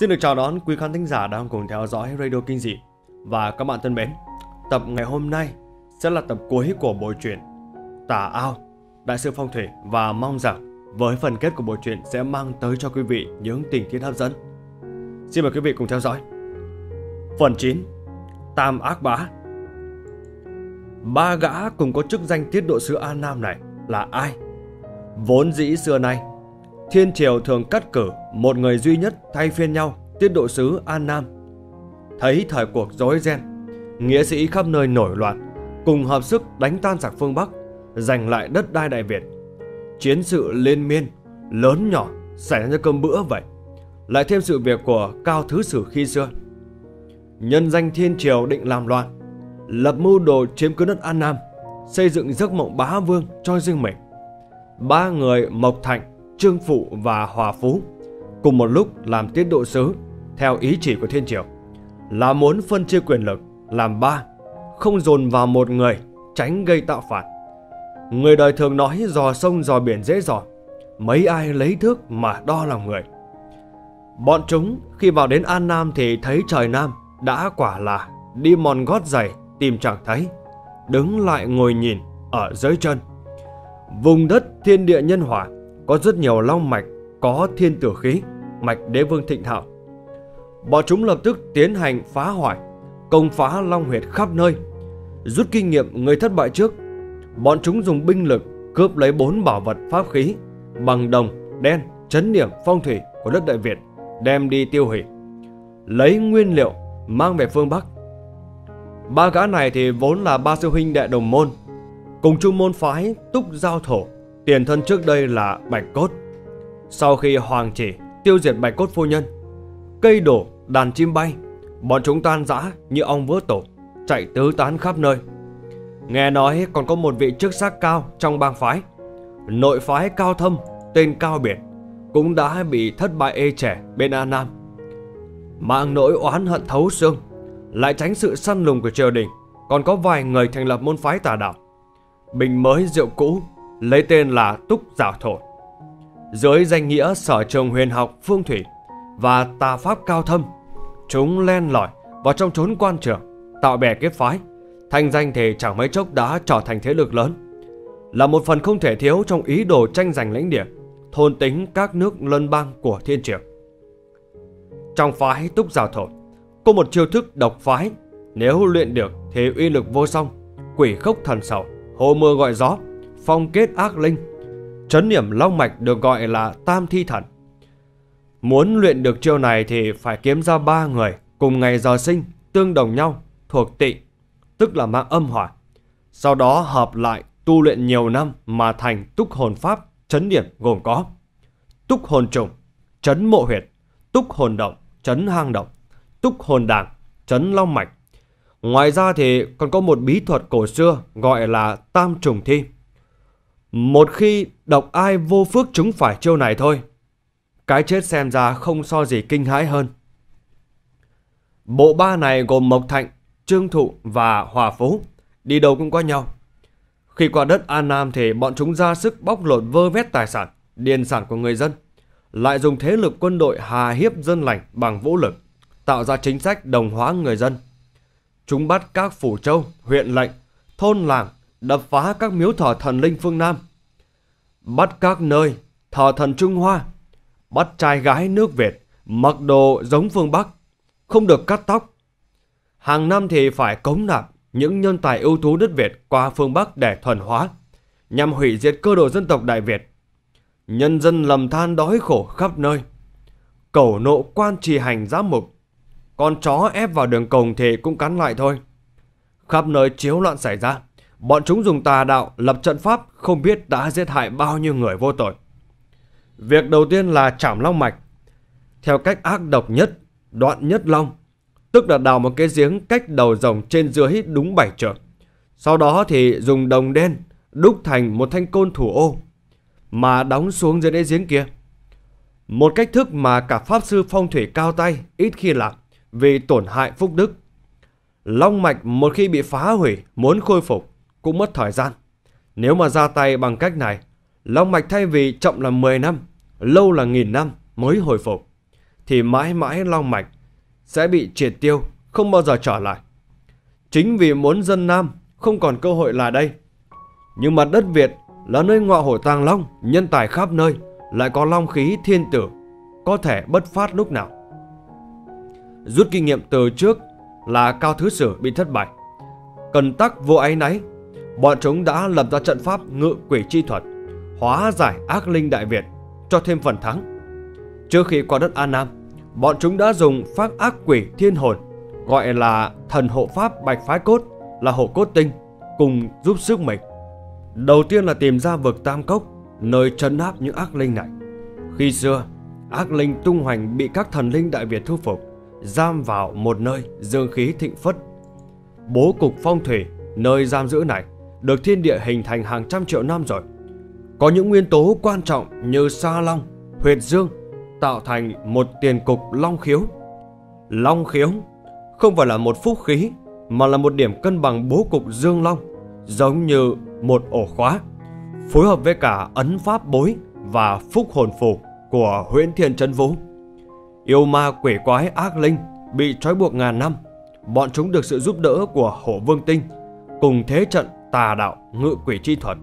Xin được chào đón quý khán thính giả đang cùng theo dõi Radio Kinh Dị. Và các bạn thân mến, Tập ngày hôm nay sẽ là tập cuối của bộ truyện Tà Ao, Đại sư Phong Thủy. Và mong rằng với phần kết của bộ truyện sẽ mang tới cho quý vị những tình tiết hấp dẫn. Xin mời quý vị cùng theo dõi. Phần 9 Tam Ác Bá. Ba gã cùng có chức danh tiết độ sứ An Nam này là ai? Vốn dĩ xưa nay Thiên Triều thường cắt cử một người duy nhất thay phiên nhau tiết độ sứ An Nam. Thấy thời cuộc rối ren, nghĩa sĩ khắp nơi nổi loạn, cùng hợp sức đánh tan giặc phương Bắc, giành lại đất đai Đại Việt. Chiến sự liên miên, lớn nhỏ, xảy ra như cơm bữa vậy. Lại thêm sự việc của Cao Thứ Sử khi xưa. Nhân danh Thiên Triều định làm loạn, lập mưu đồ chiếm cứ đất An Nam, xây dựng giấc mộng bá vương cho riêng mình. Ba người Mộc Thạnh, Trương Phụ và Hòa Phú cùng một lúc làm tiết độ sứ theo ý chỉ của Thiên Triều là muốn phân chia quyền lực làm ba, không dồn vào một người tránh gây tạo phản. Người đời thường nói dò sông dò biển dễ dò, mấy ai lấy thước mà đo lòng người. Bọn chúng khi vào đến An Nam thì thấy trời Nam đã quả là đi mòn gót giày tìm chẳng thấy, đứng lại ngồi nhìn ở dưới chân. Vùng đất thiên địa nhân hòa có rất nhiều long mạch có thiên tử khí, mạch đế vương thịnh thảo. Bọn chúng lập tức tiến hành phá hoại, công phá long huyệt khắp nơi. Rút kinh nghiệm người thất bại trước, bọn chúng dùng binh lực cướp lấy bốn bảo vật pháp khí bằng đồng, đen, chấn điểm, phong thủy của đất Đại Việt, đem đi tiêu hủy. Lấy nguyên liệu mang về phương Bắc. Ba gã này thì vốn là ba sư huynh đệ đồng môn, cùng chung môn phái túc giao thổ, tiền thân trước đây là Bạch Cốt. Sau khi Hoàng chỉ tiêu diệt bạch cốt phu nhân, cây đổ, đàn chim bay, bọn chúng tan rã như ong vỡ tổ, chạy tứ tán khắp nơi. Nghe nói còn có một vị chức sắc cao trong bang phái, nội phái cao thâm, tên Cao Biển, cũng đã bị thất bại ê trẻ bên a Nam. Mạng nỗi oán hận thấu xương, lại tránh sự săn lùng của triều đình, còn có vài người thành lập môn phái tà đạo. Bình mới rượu cũ, lấy tên là Túc Giả Thổ dưới danh nghĩa sở trường huyền học phương thủy và tà pháp cao thâm. Chúng len lỏi vào trong chốn quan trường, tạo bè kết phái, thành danh thì chẳng mấy chốc đã trở thành thế lực lớn. Là một phần không thể thiếu trong ý đồ tranh giành lãnh địa, thôn tính các nước lân bang của thiên triều. Trong phái túc giả thổ, có một chiêu thức độc phái, nếu luyện được thì uy lực vô song, quỷ khốc thần sầu, hồ mưa gọi gió, phong kết ác linh, Chấn niệm long mạch được gọi là tam thi thần. Muốn luyện được chiêu này thì phải kiếm ra ba người cùng ngày giờ sinh, tương đồng nhau, thuộc tị, tức là mạng âm hỏa. Sau đó hợp lại tu luyện nhiều năm mà thành túc hồn pháp chấn điểm gồm có túc hồn trùng, chấn mộ huyệt, túc hồn động, chấn hang động, túc hồn đảng, chấn long mạch. Ngoài ra thì còn có một bí thuật cổ xưa gọi là tam trùng thi. Một khi độc ai vô phước chúng phải chiêu này thôi. Cái chết xem ra không so gì kinh hãi hơn. Bộ ba này gồm Mộc Thạnh, Trương Thụ và Hòa Phú. Đi đâu cũng có nhau. Khi qua đất An Nam thì bọn chúng ra sức bóc lột vơ vét tài sản, điền sản của người dân. Lại dùng thế lực quân đội hà hiếp dân lành bằng vũ lực, tạo ra chính sách đồng hóa người dân. Chúng bắt các phủ châu, huyện lệnh, thôn làng đập phá các miếu thờ thần linh phương Nam, bắt các nơi thờ thần Trung Hoa, bắt trai gái nước Việt mặc đồ giống phương Bắc, không được cắt tóc. Hàng năm thì phải cống nạp những nhân tài ưu tú đất Việt qua phương Bắc để thuần hóa, nhằm hủy diệt cơ đồ dân tộc Đại Việt. Nhân dân lầm than đói khổ khắp nơi. Cẩu nộ quan trì hành giám mục. Con chó ép vào đường cổng thì cũng cắn lại thôi. Khắp nơi chiếu loạn xảy ra. Bọn chúng dùng tà đạo lập trận pháp không biết đã giết hại bao nhiêu người vô tội. Việc đầu tiên là chảm long mạch. Theo cách ác độc nhất, đoạn nhất long. Tức là đào một cái giếng cách đầu rồng trên dưới đúng bảy trượng. Sau đó thì dùng đồng đen đúc thành một thanh côn thủ ô mà đóng xuống dưới đáy giếng kia. Một cách thức mà cả pháp sư phong thủy cao tay ít khi làm vì tổn hại phúc đức. Long mạch một khi bị phá hủy muốn khôi phục cũng mất thời gian. Nếu mà ra tay bằng cách này, long mạch thay vì chậm là 10 năm, lâu là nghìn năm mới hồi phục, thì mãi mãi long mạch sẽ bị triệt tiêu, không bao giờ trở lại. Chính vì muốn dân Nam không còn cơ hội là đây. Nhưng mà đất Việt là nơi ngọa hổ tàng long, nhân tài khắp nơi, lại có long khí thiên tử, có thể bất phát lúc nào. Rút kinh nghiệm từ trước là Cao Thứ Sử bị thất bại. Cần tắc vô áy náy, bọn chúng đã lập ra trận pháp ngự quỷ chi thuật, hóa giải ác linh Đại Việt, cho thêm phần thắng. Trước khi qua đất An Nam, bọn chúng đã dùng pháp ác quỷ thiên hồn, gọi là thần hộ pháp bạch phái cốt, là hộ cốt tinh, cùng giúp sức mình. Đầu tiên là tìm ra vực Tam Cốc, nơi trấn áp những ác linh này. Khi xưa, ác linh tung hoành bị các thần linh Đại Việt thu phục, giam vào một nơi dương khí thịnh phất. Bố cục phong thủy, nơi giam giữ này, được thiên địa hình thành hàng trăm triệu năm rồi. Có những nguyên tố quan trọng như sa long, huyệt dương, tạo thành một tiền cục long khiếu. Long khiếu không phải là một phúc khí, mà là một điểm cân bằng bố cục dương long, giống như một ổ khóa, phối hợp với cả ấn pháp bối và phúc hồn phù của huyễn thiên chân vũ. Yêu ma quỷ quái ác linh bị trói buộc ngàn năm, bọn chúng được sự giúp đỡ của hổ vương tinh, cùng thế trận tà đạo ngự quỷ chi thuật,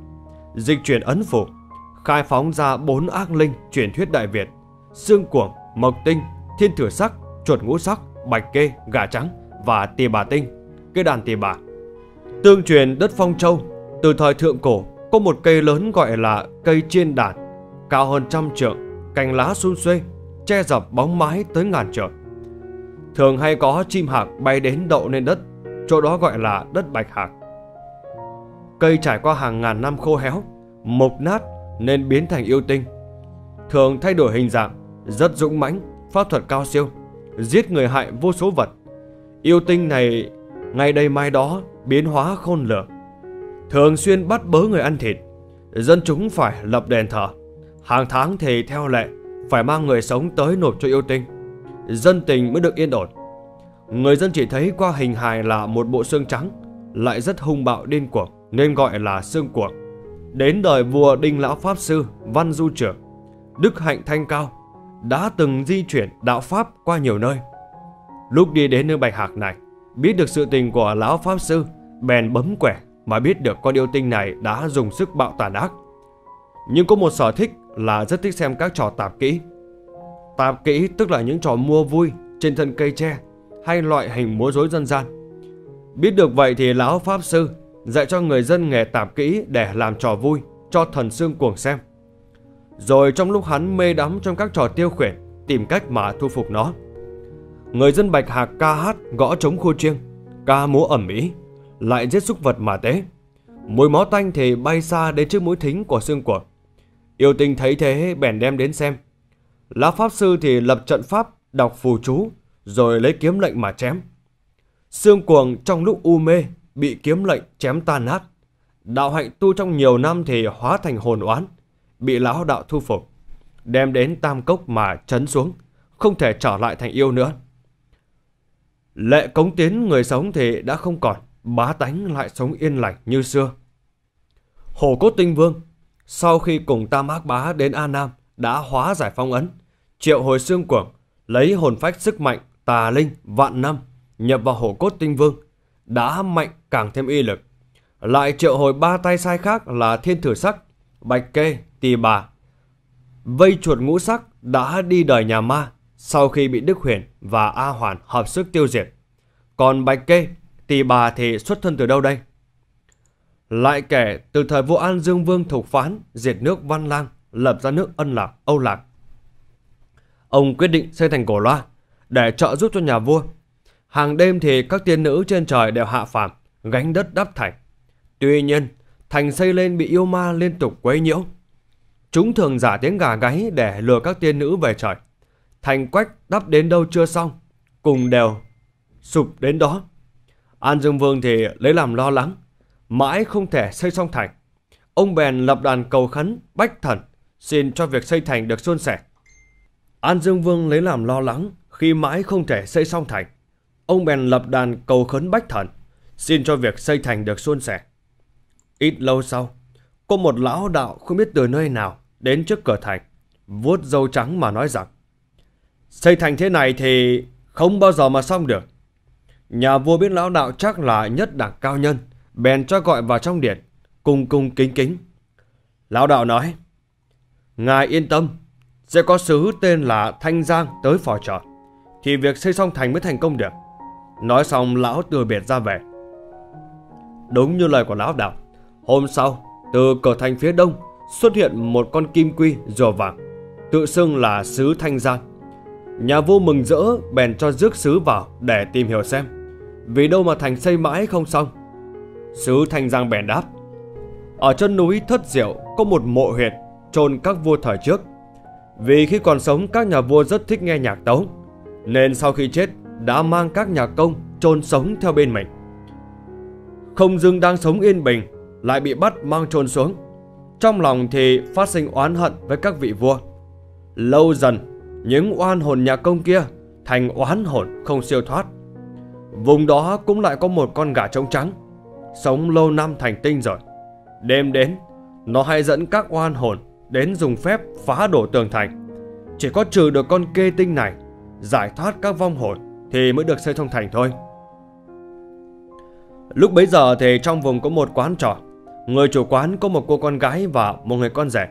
dịch chuyển ấn phủ, khai phóng ra bốn ác linh truyền thuyết Đại Việt, xương cuồng, mộc tinh, thiên thừa sắc, chuột ngũ sắc, bạch kê, gà trắng và tỳ bà tinh, cây đàn tỳ bà. Tương truyền đất Phong Châu, từ thời thượng cổ có một cây lớn gọi là cây chiên đàn, cao hơn trăm trượng, cành lá xun xuê, che dập bóng mái tới ngàn trượng. Thường hay có chim hạc bay đến đậu lên đất, chỗ đó gọi là đất bạch hạc. Cây trải qua hàng ngàn năm khô héo, mục nát nên biến thành yêu tinh. Thường thay đổi hình dạng, rất dũng mãnh, pháp thuật cao siêu, giết người hại vô số vật. Yêu tinh này ngày đây mai đó biến hóa khôn lường. Thường xuyên bắt bớ người ăn thịt, dân chúng phải lập đền thờ. Hàng tháng thì theo lệ phải mang người sống tới nộp cho yêu tinh. Dân tình mới được yên ổn. Người dân chỉ thấy qua hình hài là một bộ xương trắng, lại rất hung bạo điên cuồng nên gọi là xương Cuộc. Đến đời vua Đinh Lão Pháp Sư Văn Du Trưởng, Đức Hạnh Thanh Cao đã từng di chuyển đạo Pháp qua nhiều nơi. Lúc đi đến nơi Bạch Hạc này, biết được sự tình của Lão Pháp Sư, bèn bấm quẻ mà biết được con yêu tinh này đã dùng sức bạo tàn ác. Nhưng có một sở thích là rất thích xem các trò tạp kỹ. Tạp kỹ tức là những trò mua vui trên thân cây tre hay loại hình múa rối dân gian. Biết được vậy thì Lão Pháp Sư dạy cho người dân nghề tạp kỹ để làm trò vui cho thần xương cuồng xem. Rồi trong lúc hắn mê đắm trong các trò tiêu khuyển, tìm cách mà thu phục nó. Người dân Bạch Hạc ca hát, gõ trống khua chiêng, ca múa ẩm ý, lại giết súc vật mà tế. Mùi máu tanh thì bay xa đến trước mũi thính của xương cuồng. Yêu tinh thấy thế bèn đem đến xem. lá Pháp Sư thì lập trận pháp, đọc phù chú, rồi lấy kiếm lệnh mà chém. Xương cuồng trong lúc u mê bị kiếm lệnh chém tan nát. Đạo hạnh tu trong nhiều năm thì hóa thành hồn oán, bị lão đạo thu phục, đem đến tam cốc mà chấn xuống, không thể trở lại thành yêu nữa. Lệ cống tiến người sống thì đã không còn, bá tánh lại sống yên lành như xưa. Hồ Cốt Tinh Vương, sau khi cùng Tam Ác Bá đến A Nam, đã hóa giải phong ấn, triệu hồi xương cuồng, lấy hồn phách sức mạnh, tà linh, vạn năm, nhập vào Hồ Cốt Tinh Vương, đã mạnh càng thêm uy lực. Lại triệu hồi ba tay sai khác là Thiên Thử Sắc, Bạch Kê, Tỳ Bà. Vây chuột ngũ sắc đã đi đời nhà ma sau khi bị Đức Huyền và A Hoàn hợp sức tiêu diệt. Còn Bạch Kê, Tỳ Bà thì xuất thân từ đâu đây? Lại kể từ thời vua An Dương Vương thục phán diệt nước Văn Lang, lập ra nước Ân Lạc, Âu Lạc. Ông quyết định xây thành cổ loa để trợ giúp cho nhà vua Hàng đêm thì các tiên nữ trên trời đều hạ phàm, gánh đất đắp thành. Tuy nhiên, thành xây lên bị yêu ma liên tục quấy nhiễu. Chúng thường giả tiếng gà gáy để lừa các tiên nữ về trời. Thành quách đắp đến đâu chưa xong, cùng đều sụp đến đó. An Dương Vương thì lấy làm lo lắng, mãi không thể xây xong thành. Ông bèn lập đàn cầu khấn, bách thần, xin cho việc xây thành được suôn sẻ. An Dương Vương lấy làm lo lắng khi mãi không thể xây xong thành. Ông bèn lập đàn cầu khấn bách thần, xin cho việc xây thành được suôn sẻ. Ít lâu sau, có một lão đạo không biết từ nơi nào đến trước cửa thành, vuốt dâu trắng mà nói rằng Xây thành thế này thì không bao giờ mà xong được. Nhà vua biết lão đạo chắc là nhất đẳng cao nhân, bèn cho gọi vào trong điện, cung cung kính kính. Lão đạo nói, Ngài yên tâm, sẽ có sứ tên là Thanh Giang tới phò trò, thì việc xây xong thành mới thành công được. Nói xong lão từ biệt ra về. Đúng như lời của lão đạo, hôm sau, từ cửa thành phía đông xuất hiện một con kim quy rùa vàng, tự xưng là sứ Thanh Giang. Nhà vua mừng rỡ bèn cho rước sứ vào để tìm hiểu xem, vì đâu mà thành xây mãi không xong. Sứ Thanh Giang bèn đáp, ở chân núi Thất Diệu có một mộ huyệt chôn các vua thời trước. Vì khi còn sống các nhà vua rất thích nghe nhạc tấu, nên sau khi chết đã mang các nhà công chôn sống theo bên mình. Không dưng đang sống yên bình, lại bị bắt mang chôn xuống. Trong lòng thì phát sinh oán hận với các vị vua. Lâu dần, những oan hồn nhà công kia thành oán hồn không siêu thoát. Vùng đó cũng lại có một con gà trống trắng, sống lâu năm thành tinh rồi. Đêm đến, nó hay dẫn các oan hồn đến dùng phép phá đổ tường thành. Chỉ có trừ được con kê tinh này, giải thoát các vong hồn thì mới được xây thông thành thôi. Lúc bấy giờ thì trong vùng có một quán trọ. Người chủ quán có một cô con gái và một người con rể.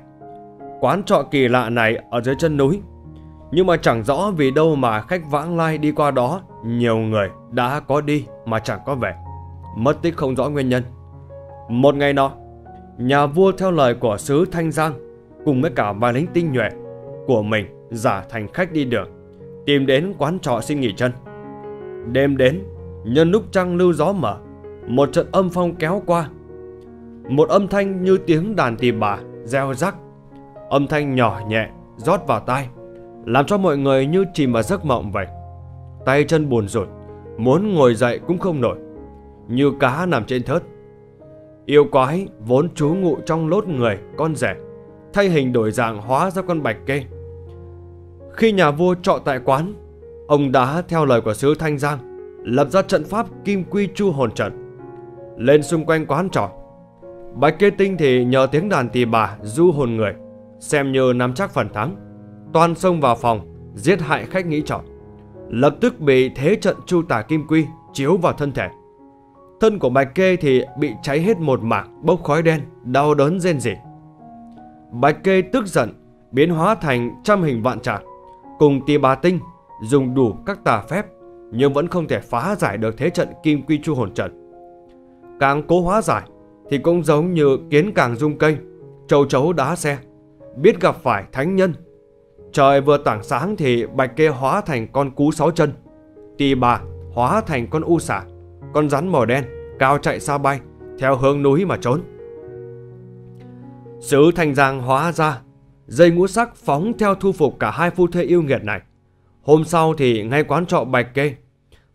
Quán trọ kỳ lạ này ở dưới chân núi. Nhưng mà chẳng rõ vì đâu mà khách vãng lai đi qua đó nhiều người đã có đi mà chẳng có về. Mất tích không rõ nguyên nhân. Một ngày nọ, nhà vua theo lời của sứ Thanh Giang cùng với cả vài lính tinh nhuệ của mình giả thành khách đi đường, tìm đến quán trọ xin nghỉ chân. Đêm đến, nhân lúc trăng lưu gió mở, một trận âm phong kéo qua. Một âm thanh như tiếng đàn tỳ bà reo rắc, âm thanh nhỏ nhẹ rót vào tai, làm cho mọi người như chìm vào giấc mộng vậy. Tay chân buồn rủi, muốn ngồi dậy cũng không nổi, như cá nằm trên thớt. Yêu quái vốn trú ngụ trong lốt người con rể thay hình đổi dạng hóa ra con bạch kê. Khi nhà vua trọ tại quán, ông đã theo lời của sứ Thanh Giang lập ra trận pháp kim quy chu hồn trận lên xung quanh quán trọ. Bạch kê tinh thì nhờ tiếng đàn tỳ bà du hồn người, xem như nắm chắc phần thắng, toàn xông vào phòng giết hại khách nghĩ trọ. Lập tức bị thế trận chu tả kim quy chiếu vào thân thể. Thân của bạch kê thì bị cháy hết một mảng bốc khói đen, đau đớn rên rỉ. Bạch kê tức giận, biến hóa thành trăm hình vạn trạng, cùng tỳ bà tinh dùng đủ các tà phép nhưng vẫn không thể phá giải được thế trận kim quy chu hồn trận. Càng cố hóa giải thì cũng giống như kiến càng rung cây, châu chấu đá xe, biết gặp phải thánh nhân. Trời vừa tảng sáng thì bạch kê hóa thành con cú sáu chân, tỳ bà hóa thành con u xả, con rắn màu đen cao chạy xa bay theo hướng núi mà trốn. Sứ thành giang hóa ra, dây ngũ sắc phóng theo thu phục cả hai phu thê yêu nghiệt này. Hôm sau thì ngay quán trọ Bạch Kê,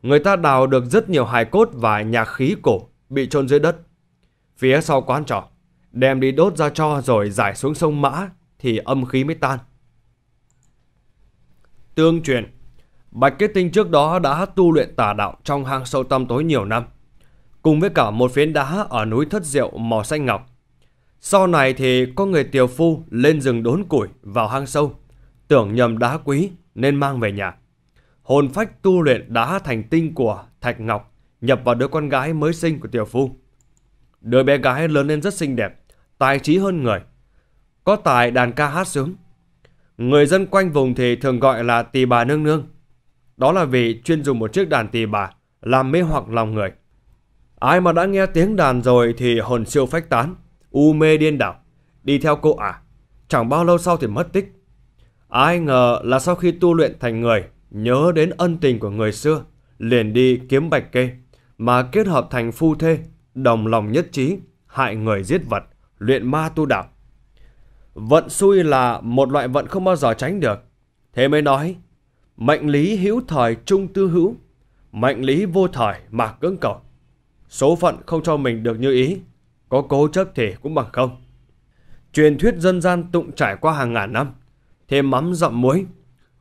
người ta đào được rất nhiều hài cốt và nhạc khí cổ bị chôn dưới đất. Phía sau quán trọ, đem đi đốt ra cho rồi giải xuống sông Mã thì âm khí mới tan. Tương truyền, Bạch Kết Tinh trước đó đã tu luyện tà đạo trong hang sâu tăm tối nhiều năm, cùng với cả một phiến đá ở núi Thất Diệu màu xanh ngọc sau này thì có người tiều phu lên rừng đốn củi vào hang sâu, tưởng nhầm đá quý nên mang về nhà. Hồn phách tu luyện đá thành tinh của Thạch Ngọc nhập vào đứa con gái mới sinh của tiểu phu. Đứa bé gái lớn lên rất xinh đẹp, tài trí hơn người. Có tài đàn ca hát sướng. Người dân quanh vùng thì thường gọi là tỳ bà nương nương. Đó là vì chuyên dùng một chiếc đàn tỳ bà làm mê hoặc lòng người. Ai mà đã nghe tiếng đàn rồi thì hồn siêu phách tán, u mê điên đảo, đi theo cô à. Chẳng bao lâu sau thì mất tích. Ai ngờ là sau khi tu luyện thành người, nhớ đến ân tình của người xưa, liền đi kiếm bạch kê, mà kết hợp thành phu thê, đồng lòng nhất trí, hại người giết vật, luyện ma tu đạo. Vận xui là một loại vận không bao giờ tránh được. Thế mới nói, mệnh lý hữu thời trung tư hữu, mệnh lý vô thời mà cưỡng cầu. Số phận không cho mình được như ý, có cố chấp thì cũng bằng không. Truyền thuyết dân gian tụng trải qua hàng ngàn năm, thêm mắm dặm muối,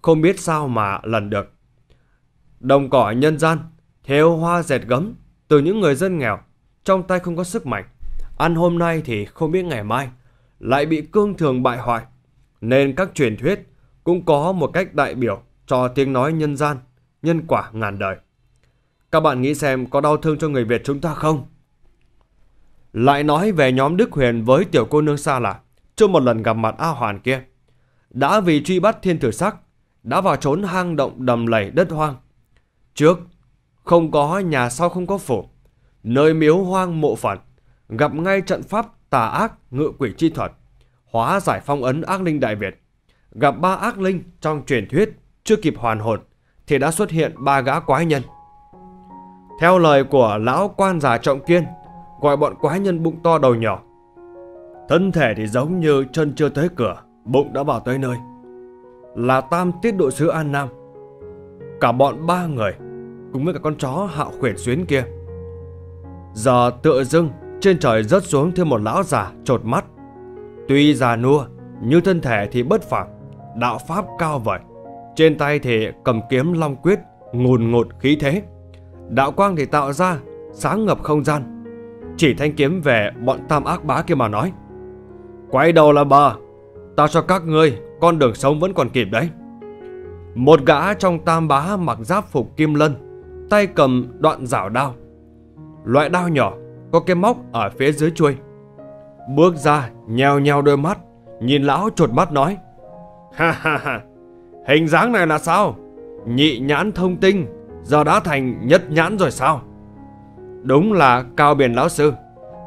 không biết sao mà lần được. Đồng cỏ nhân gian, theo hoa dệt gấm từ những người dân nghèo, trong tay không có sức mạnh, ăn hôm nay thì không biết ngày mai, lại bị cương thường bại hoại. Nên các truyền thuyết cũng có một cách đại biểu cho tiếng nói nhân gian, nhân quả ngàn đời. Các bạn nghĩ xem có đau thương cho người Việt chúng ta không? Lại nói về nhóm Đức Huyền với tiểu cô nương xa lạ, chưa một lần gặp mặt A Hoàn kia. Đã vì truy bắt thiên tử sắc, đã vào trốn hang động đầm lầy đất hoang. Trước, không có nhà sau không có phủ, nơi miếu hoang mộ phận, gặp ngay trận pháp tà ác ngự quỷ chi thuật, hóa giải phong ấn ác linh Đại Việt. Gặp ba ác linh trong truyền thuyết chưa kịp hoàn hồn thì đã xuất hiện ba gã quái nhân. Theo lời của lão quan già trọng kiên, gọi bọn quái nhân bụng to đầu nhỏ. Thân thể thì giống như chân chưa tới cửa, bụng đã vào tới nơi. Là tam tiết đội sứ An Nam. Cả bọn ba người, cùng với cả con chó hạo khuyển xuyến kia. Giờ tựa dưng, trên trời rớt xuống thêm một lão già trột mắt. Tuy già nua, như thân thể thì bất phàm, đạo pháp cao vời Trên tay thì cầm kiếm long quyết, ngùn ngụt khí thế. Đạo quang thì tạo ra, sáng ngập không gian chỉ thanh kiếm về bọn tam ác bá kia mà nói Quay đầu là bờ ta cho các ngươi, Con đường sống vẫn còn kịp đấy. Một gã trong tam bá mặc giáp phục kim lân, Tay cầm đoạn rảo đao. Loại đao nhỏ, Có cái móc ở phía dưới chuôi. Bước ra, nheo nheo đôi mắt, Nhìn lão trột mắt nói, Ha ha ha, Hình dáng này là sao? Nhị nhãn thông tinh, Giờ đã thành nhất nhãn rồi sao? Đúng là cao biển lão sư,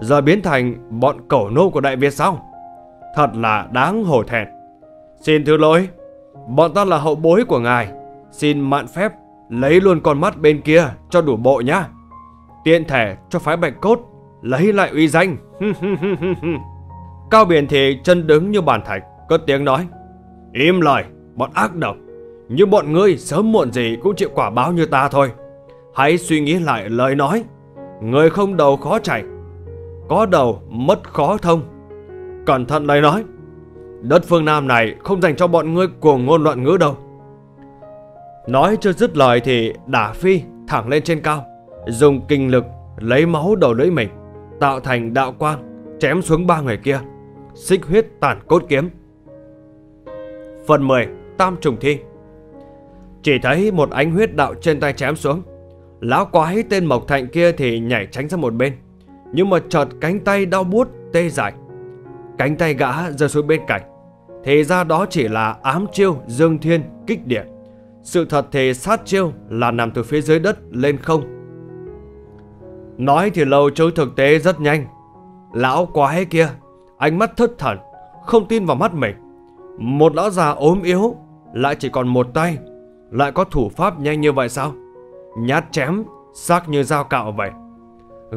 Giờ biến thành bọn cẩu nô của Đại Việt sao? Thật là đáng hổ thẹn. Xin thứ lỗi, Bọn ta là hậu bối của ngài. Xin mạn phép Lấy luôn con mắt bên kia cho đủ bộ nhá. Tiện thể cho phái bạch cốt Lấy lại uy danh. Cao biển thì chân đứng như bàn thạch, Cất tiếng nói, Im lời, bọn ác độc. Như bọn ngươi sớm muộn gì cũng chịu quả báo như ta thôi. Hãy suy nghĩ lại lời nói. Người không đầu khó chạy, Có đầu mất khó thông. Cẩn thận đấy nói. Đất phương Nam này không dành cho bọn ngươi cuồng ngôn loạn ngữ đâu. Nói chưa dứt lời thì đả phi thẳng lên trên cao, Dùng kinh lực lấy máu đầu lưỡi mình, Tạo thành đạo quang, Chém xuống ba người kia, Xích huyết tàn cốt kiếm. Phần 10 Tam trùng thi. Chỉ thấy một ánh huyết đạo trên tay chém xuống, Lão quái tên Mộc Thạnh kia thì nhảy tránh sang một bên, Nhưng mà chợt cánh tay đau buốt tê dại Cánh tay gã rơi xuống bên cạnh. Thì ra đó chỉ là ám chiêu, dương thiên, kích điện. Sự thật thì sát chiêu là nằm từ phía dưới đất lên không. Nói thì lâu chứ thực tế rất nhanh. Lão quái kia, Ánh mắt thất thần, Không tin vào mắt mình. Một lão già ốm yếu, Lại chỉ còn một tay, Lại có thủ pháp nhanh như vậy sao? Nhát chém Sắc như dao cạo vậy.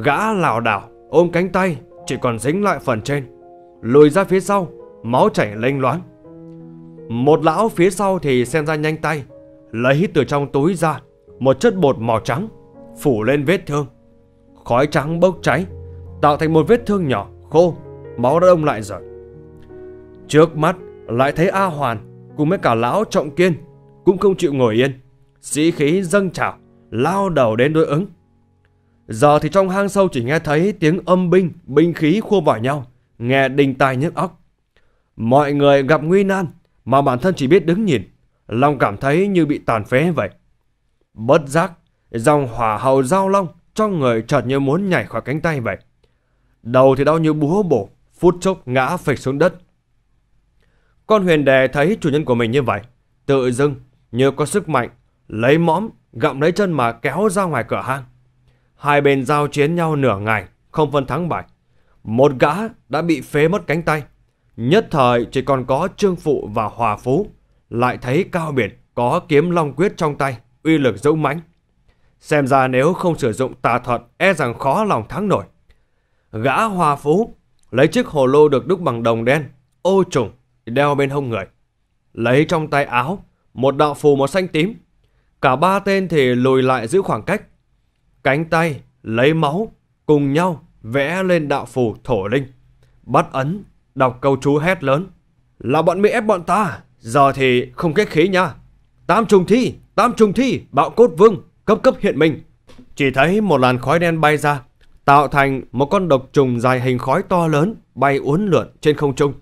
Gã lảo đảo, ôm cánh tay, Chỉ còn dính lại phần trên. Lùi ra phía sau Máu chảy lênh loáng. Một lão phía sau thì xem ra nhanh tay Lấy từ trong túi ra Một chất bột màu trắng Phủ lên vết thương. Khói trắng bốc cháy Tạo thành một vết thương nhỏ khô Máu đã đông lại rồi. Trước mắt lại thấy A Hoàn Cùng với cả lão trọng kiên Cũng không chịu ngồi yên Sĩ khí dâng trào lao đầu đến đối ứng. Giờ thì trong hang sâu chỉ nghe thấy tiếng âm binh, binh khí khua vào nhau, nghe đinh tai nhức óc. Mọi người gặp nguy nan mà bản thân chỉ biết đứng nhìn, lòng cảm thấy như bị tàn phế vậy. Bất giác, dòng hỏa hầu giao long trong người chợt như muốn nhảy khỏi cánh tay vậy. Đầu thì đau như búa bổ, phút chốc ngã phịch xuống đất. Con huyền đề thấy chủ nhân của mình như vậy, tự dưng như có sức mạnh, lấy mõm gặm lấy chân mà kéo ra ngoài cửa hang. Hai bên giao chiến nhau nửa ngày, không phân thắng bại. Một gã đã bị phế mất cánh tay. Nhất thời chỉ còn có Trương Phụ và Hòa Phú. Lại thấy Cao Biển có kiếm long quyết trong tay, uy lực dũng mãnh. Xem ra nếu không sử dụng tà thuật e rằng khó lòng thắng nổi. Gã Hòa Phú lấy chiếc hồ lô được đúc bằng đồng đen, ô trùng, đeo bên hông người. Lấy trong tay áo một đạo phù màu xanh tím Cả ba tên thì lùi lại giữ khoảng cách. Cánh tay lấy máu cùng nhau vẽ lên đạo phù thổ linh. Bắt ấn, đọc câu chú hét lớn. Là bọn Mỹ ép bọn ta, giờ thì không kết khí nha. Tam trùng thi, tam trùng thi, bạo cốt vương, cấp cấp hiện mình. Chỉ thấy một làn khói đen bay ra, tạo thành một con độc trùng dài hình khói to lớn bay uốn lượn trên không trung.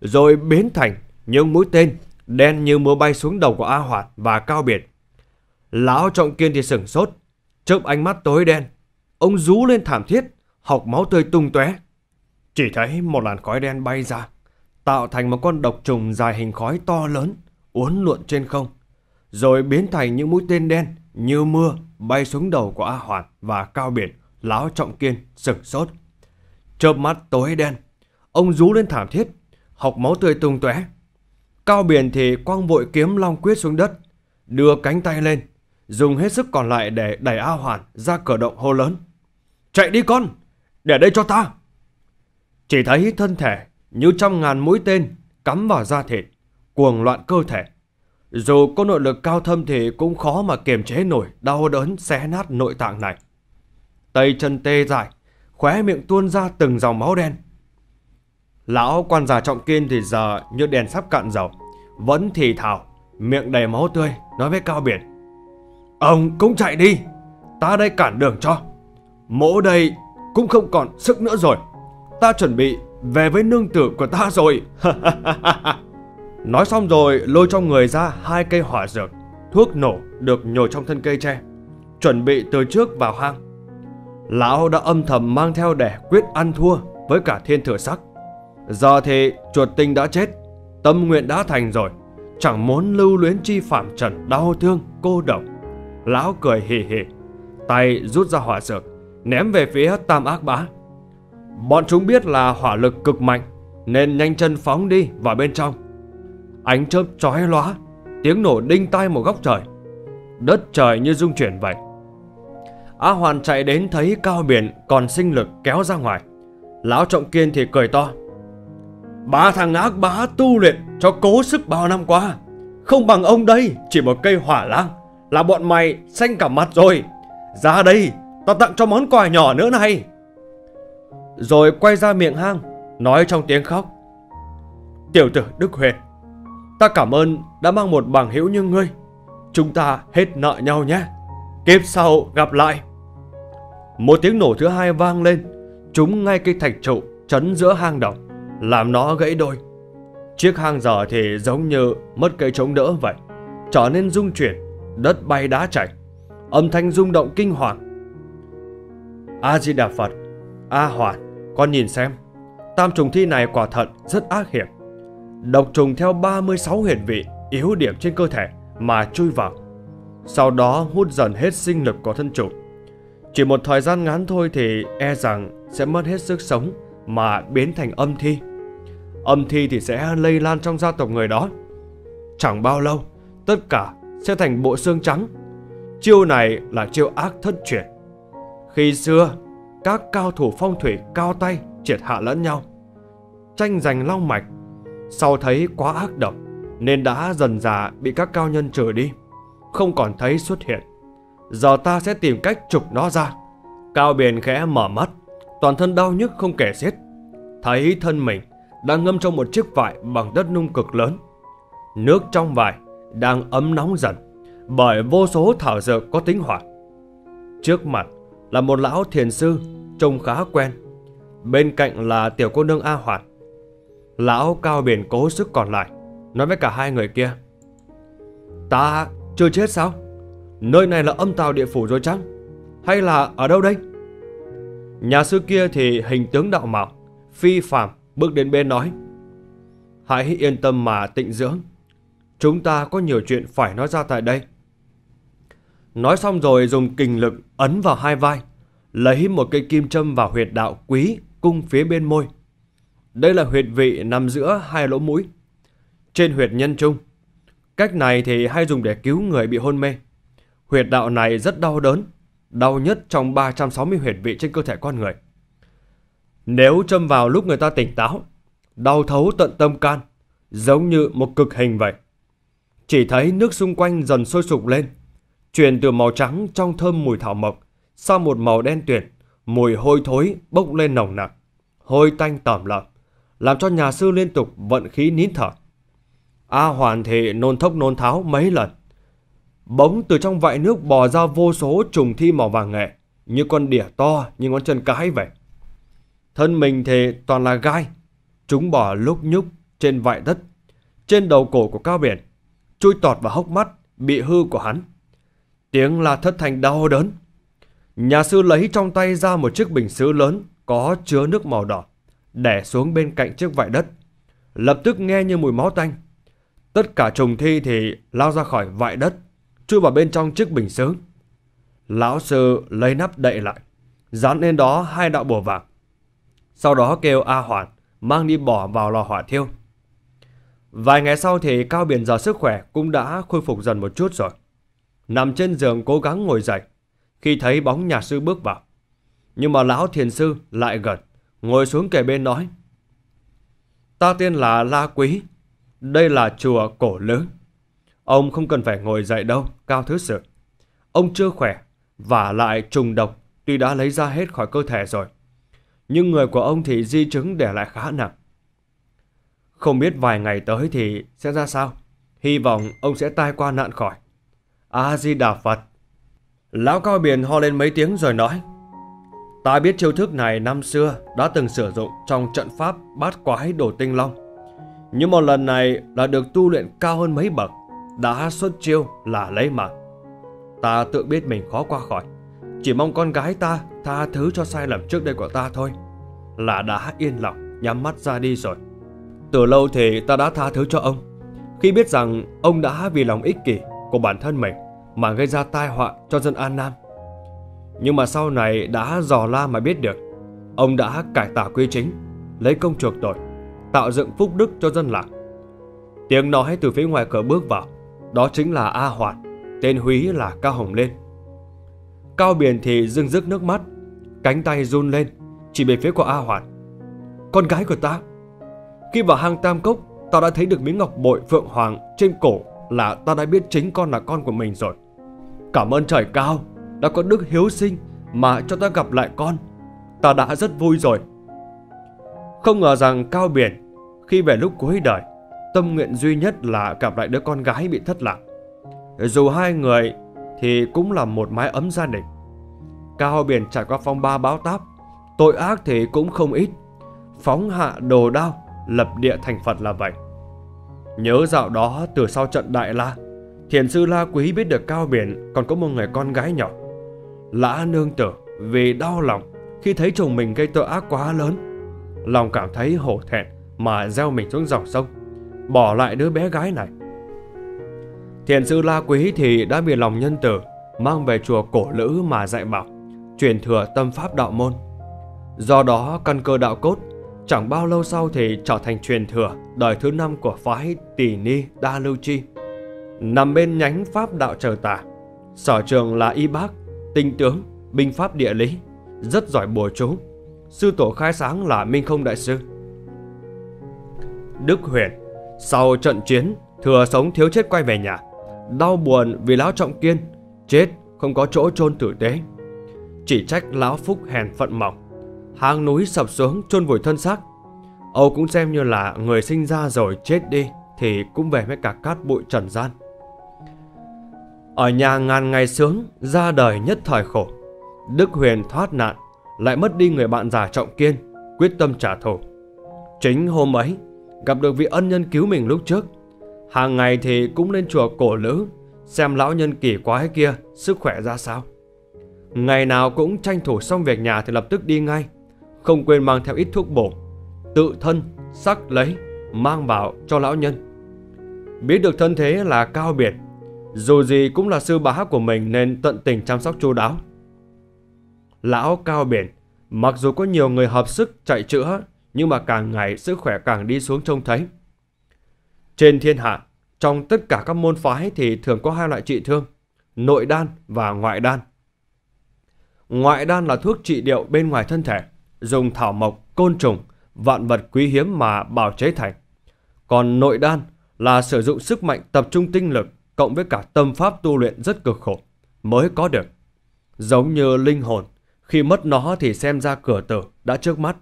Rồi biến thành những mũi tên đen như mưa bay xuống đầu của A Hoạt và Cao Biệt. Lão Trọng Kiên thì sửng sốt, chớp ánh mắt tối đen. Ông rú lên thảm thiết, học máu tươi tung tóe. Chỉ thấy một làn khói đen bay ra, tạo thành một con độc trùng dài hình khói to lớn, uốn lượn trên không, rồi biến thành những mũi tên đen như mưa bay xuống đầu của A hoàn và Cao biển Lão Trọng Kiên sửng sốt. Chớp mắt tối đen, ông rú lên thảm thiết, học máu tươi tung tóe. Cao Biển thì quăng vội kiếm long quyết xuống đất, đưa cánh tay lên, dùng hết sức còn lại để đẩy A Hoàn ra cửa động hô lớn. Chạy đi con, để đây cho ta. Chỉ thấy thân thể như trăm ngàn mũi tên cắm vào da thịt, cuồng loạn cơ thể. Dù có nội lực cao thâm thì cũng khó mà kiềm chế nổi đau đớn xé nát nội tạng này. Tay chân tê dại, khóe miệng tuôn ra từng dòng máu đen. Lão quan già trọng kiên thì giờ như đèn sắp cạn dầu, vẫn thì thào, miệng đầy máu tươi, nói với Cao Biển. Ông cũng chạy đi, ta đây cản đường cho. Mỗ đây cũng không còn sức nữa rồi. Ta chuẩn bị về với nương tử của ta rồi. Nói xong rồi lôi trong người ra hai cây hỏa dược, thuốc nổ được nhồi trong thân cây tre, chuẩn bị từ trước vào hang. Lão đã âm thầm mang theo để quyết ăn thua với cả thiên thừa sắc. Giờ thì chuột tinh đã chết, tâm nguyện đã thành rồi, chẳng muốn lưu luyến chi phạm trần đau thương, cô độc. Lão cười hì hì, tay rút ra hỏa dược, ném về phía tam ác bá. Bọn chúng biết là hỏa lực cực mạnh, nên nhanh chân phóng đi vào bên trong. Ánh chớp chói lóa, tiếng nổ đinh tai một góc trời. Đất trời như rung chuyển vậy. A Hoàn chạy đến thấy cao biển còn sinh lực kéo ra ngoài. Lão Trọng Kiên thì cười to. Ba thằng ác bá tu luyện cho cố sức bao năm qua. Không bằng ông đây, chỉ một cây hỏa lang là bọn mày xanh cả mặt rồi. Ra đây, ta tặng cho món quà nhỏ nữa này. Rồi quay ra miệng hang, nói trong tiếng khóc. Tiểu tử Đức Huyền, ta cảm ơn đã mang một bằng hữu như ngươi. Chúng ta hết nợ nhau nhé. Kiếp sau gặp lại. Một tiếng nổ thứ hai vang lên, chúng ngay cây thạch trụ chấn giữa hang động, làm nó gãy đôi. Chiếc hang giờ thì giống như mất cây chống đỡ vậy, trở nên rung chuyển, đất bay đá chảy, âm thanh rung động kinh hoàng. A Di Đà Phật, A Hoàn, con nhìn xem, tam trùng thi này quả thật rất ác hiểm. Độc trùng theo 36 huyệt vị yếu điểm trên cơ thể mà chui vào, sau đó hút dần hết sinh lực của thân chủ. Chỉ một thời gian ngắn thôi thì e rằng sẽ mất hết sức sống mà biến thành âm thi. Âm thi thì sẽ lây lan trong gia tộc người đó. Chẳng bao lâu, tất cả sẽ thành bộ xương trắng. Chiêu này là chiêu ác thất truyền. Khi xưa, các cao thủ phong thủy cao tay triệt hạ lẫn nhau. Tranh giành long mạch, sau thấy quá ác độc nên đã dần dà bị các cao nhân trừ đi, không còn thấy xuất hiện. Giờ ta sẽ tìm cách trục nó ra. Cao Biển khẽ mở mắt, toàn thân đau nhức không kể xiết. Thấy thân mình đang ngâm trong một chiếc vải bằng đất nung cực lớn. Nước trong vải đang ấm nóng dần bởi vô số thảo dược có tính hỏa. Trước mặt là một lão thiền sư trông khá quen. Bên cạnh là tiểu cô nương A Hoạt. Lão cao biển cố sức còn lại, nói với cả hai người kia. Ta chưa chết sao? Nơi này là âm tào địa phủ rồi chăng? Hay là ở đâu đây? Nhà sư kia thì hình tướng đạo mạo, phi phàm bước đến bên nói. Hãy yên tâm mà tịnh dưỡng. Chúng ta có nhiều chuyện phải nói ra tại đây. Nói xong rồi dùng kình lực ấn vào hai vai, lấy một cây kim châm vào huyệt đạo quý cung phía bên môi. Đây là huyệt vị nằm giữa hai lỗ mũi. Trên huyệt nhân trung. Cách này thì hay dùng để cứu người bị hôn mê. Huyệt đạo này rất đau đớn, đau nhất trong 360 huyệt vị trên cơ thể con người. Nếu châm vào lúc người ta tỉnh táo, đau thấu tận tâm can, giống như một cực hình vậy. Chỉ thấy nước xung quanh dần sôi sục lên, chuyển từ màu trắng trong thơm mùi thảo mộc sang một màu đen tuyệt, mùi hôi thối bốc lên nồng nặc, hôi tanh tẩm lợm, làm cho nhà sư liên tục vận khí nín thở. A Hoàn thì nôn thốc nôn tháo mấy lần. Bỗng từ trong vại nước bò ra vô số trùng thi màu vàng nghệ, như con đỉa to như ngón chân cái vậy. Thân mình thì toàn là gai, chúng bò lúc nhúc trên vại đất, trên đầu cổ của Cao Biển, chui tọt vào hốc mắt bị hư của hắn. Tiếng là thất thanh đau đớn. Nhà sư lấy trong tay ra một chiếc bình sứ lớn có chứa nước màu đỏ, để xuống bên cạnh chiếc vải đất. Lập tức nghe như mùi máu tanh. Tất cả trùng thi thì lao ra khỏi vại đất, chui vào bên trong chiếc bình sứ. Lão sư lấy nắp đậy lại, dán lên đó hai đạo bùa vàng. Sau đó kêu A Hoàn mang đi bỏ vào lò hỏa thiêu. Vài ngày sau thì Cao Biển giờ sức khỏe cũng đã khôi phục dần một chút rồi. Nằm trên giường cố gắng ngồi dậy khi thấy bóng nhà sư bước vào. Nhưng mà lão thiền sư lại gần, ngồi xuống kề bên nói. Ta tên là La Quý, đây là chùa cổ lớn. Ông không cần phải ngồi dậy đâu, Cao Thứ Sự. Ông chưa khỏe, và lại trùng độc tuy đã lấy ra hết khỏi cơ thể rồi. Nhưng người của ông thì di chứng để lại khá nặng. Không biết vài ngày tới thì sẽ ra sao. Hy vọng ông sẽ tai qua nạn khỏi. A-di-đà Phật. Lão Cao Biển ho lên mấy tiếng rồi nói. Ta biết chiêu thức này năm xưa đã từng sử dụng trong trận pháp bát quái đổ tinh long. Nhưng một lần này là được tu luyện cao hơn mấy bậc, đã xuất chiêu là lấy mạng. Ta tự biết mình khó qua khỏi, chỉ mong con gái ta tha thứ cho sai lầm trước đây của ta thôi. Là đã yên lòng, nhắm mắt ra đi rồi. Từ lâu thì ta đã tha thứ cho ông, khi biết rằng ông đã vì lòng ích kỷ của bản thân mình mà gây ra tai họa cho dân An Nam. Nhưng mà sau này đã dò la mà biết được, ông đã cải tà quy chính, lấy công chuộc tội, tạo dựng phúc đức cho dân làng. Tiếng nói từ phía ngoài cửa bước vào, đó chính là A Hoàn, tên Húy là Cao Hồng Lên. Cao Biển thì dưng dứt nước mắt, cánh tay run lên, chỉ về phía của A Hoàn. Con gái của ta. Khi vào hang Tam Cốc, ta đã thấy được miếng ngọc bội Phượng Hoàng trên cổ là ta đã biết chính con là con của mình rồi. Cảm ơn trời cao đã có đức hiếu sinh mà cho ta gặp lại con. Ta đã rất vui rồi. Không ngờ rằng Cao Biển khi về lúc cuối đời, tâm nguyện duy nhất là gặp lại đứa con gái bị thất lạc. Dù hai người thì cũng là một mái ấm gia đình. Cao Biển trải qua phong ba báo táp, tội ác thì cũng không ít. Phóng hạ đồ đao, lập địa thành Phật là vậy. Nhớ dạo đó từ sau trận Đại La, Thiền sư La Quý biết được Cao Biển còn có một người con gái nhỏ. Lã nương tử vì đau lòng khi thấy chồng mình gây tội ác quá lớn. Lòng cảm thấy hổ thẹn mà gieo mình xuống dòng sông, bỏ lại đứa bé gái này. Thiền sư La Quý thì đã bị lòng nhân tử mang về chùa cổ lữ mà dạy bảo, truyền thừa tâm pháp đạo môn. Do đó căn cơ đạo cốt chẳng bao lâu sau thì trở thành truyền thừa đời thứ năm của phái Tỷ Ni Đa Lưu Chi. Nằm bên nhánh pháp đạo trời tà, sở trường là y bác, tinh tướng, binh pháp địa lý, rất giỏi bùa chú. Sư tổ khai sáng là Minh Không Đại Sư. Đức Huyền, sau trận chiến, thừa sống thiếu chết quay về nhà. Đau buồn vì lão trọng kiên, chết không có chỗ chôn tử tế. Chỉ trách lão phúc hèn phận mỏng, hang núi sập xuống chôn vùi thân xác. Âu cũng xem như là người sinh ra rồi chết đi thì cũng về với cả cát bụi trần gian. Ở nhà ngàn ngày sướng, ra đời nhất thời khổ. Đức Huyền thoát nạn, lại mất đi người bạn già trọng kiên, quyết tâm trả thù. Chính hôm ấy, gặp được vị ân nhân cứu mình lúc trước. Hàng ngày thì cũng lên chùa cổ lữ, xem lão nhân kỳ quái kia sức khỏe ra sao. Ngày nào cũng tranh thủ xong việc nhà thì lập tức đi ngay, không quên mang theo ít thuốc bổ, tự thân, sắc lấy, mang vào cho lão nhân. Biết được thân thế là cao biệt, dù gì cũng là sư bá của mình nên tận tình chăm sóc chu đáo. Lão cao biển, mặc dù có nhiều người hợp sức chạy chữa, nhưng mà càng ngày sức khỏe càng đi xuống trông thấy. Trên thiên hạ, trong tất cả các môn phái thì thường có hai loại trị thương, nội đan và ngoại đan. Ngoại đan là thuốc trị điệu bên ngoài thân thể, dùng thảo mộc, côn trùng, vạn vật quý hiếm mà bào chế thành. Còn nội đan là sử dụng sức mạnh tập trung tinh lực cộng với cả tâm pháp tu luyện rất cực khổ mới có được. Giống như linh hồn, khi mất nó thì xem ra cửa tử đã trước mắt.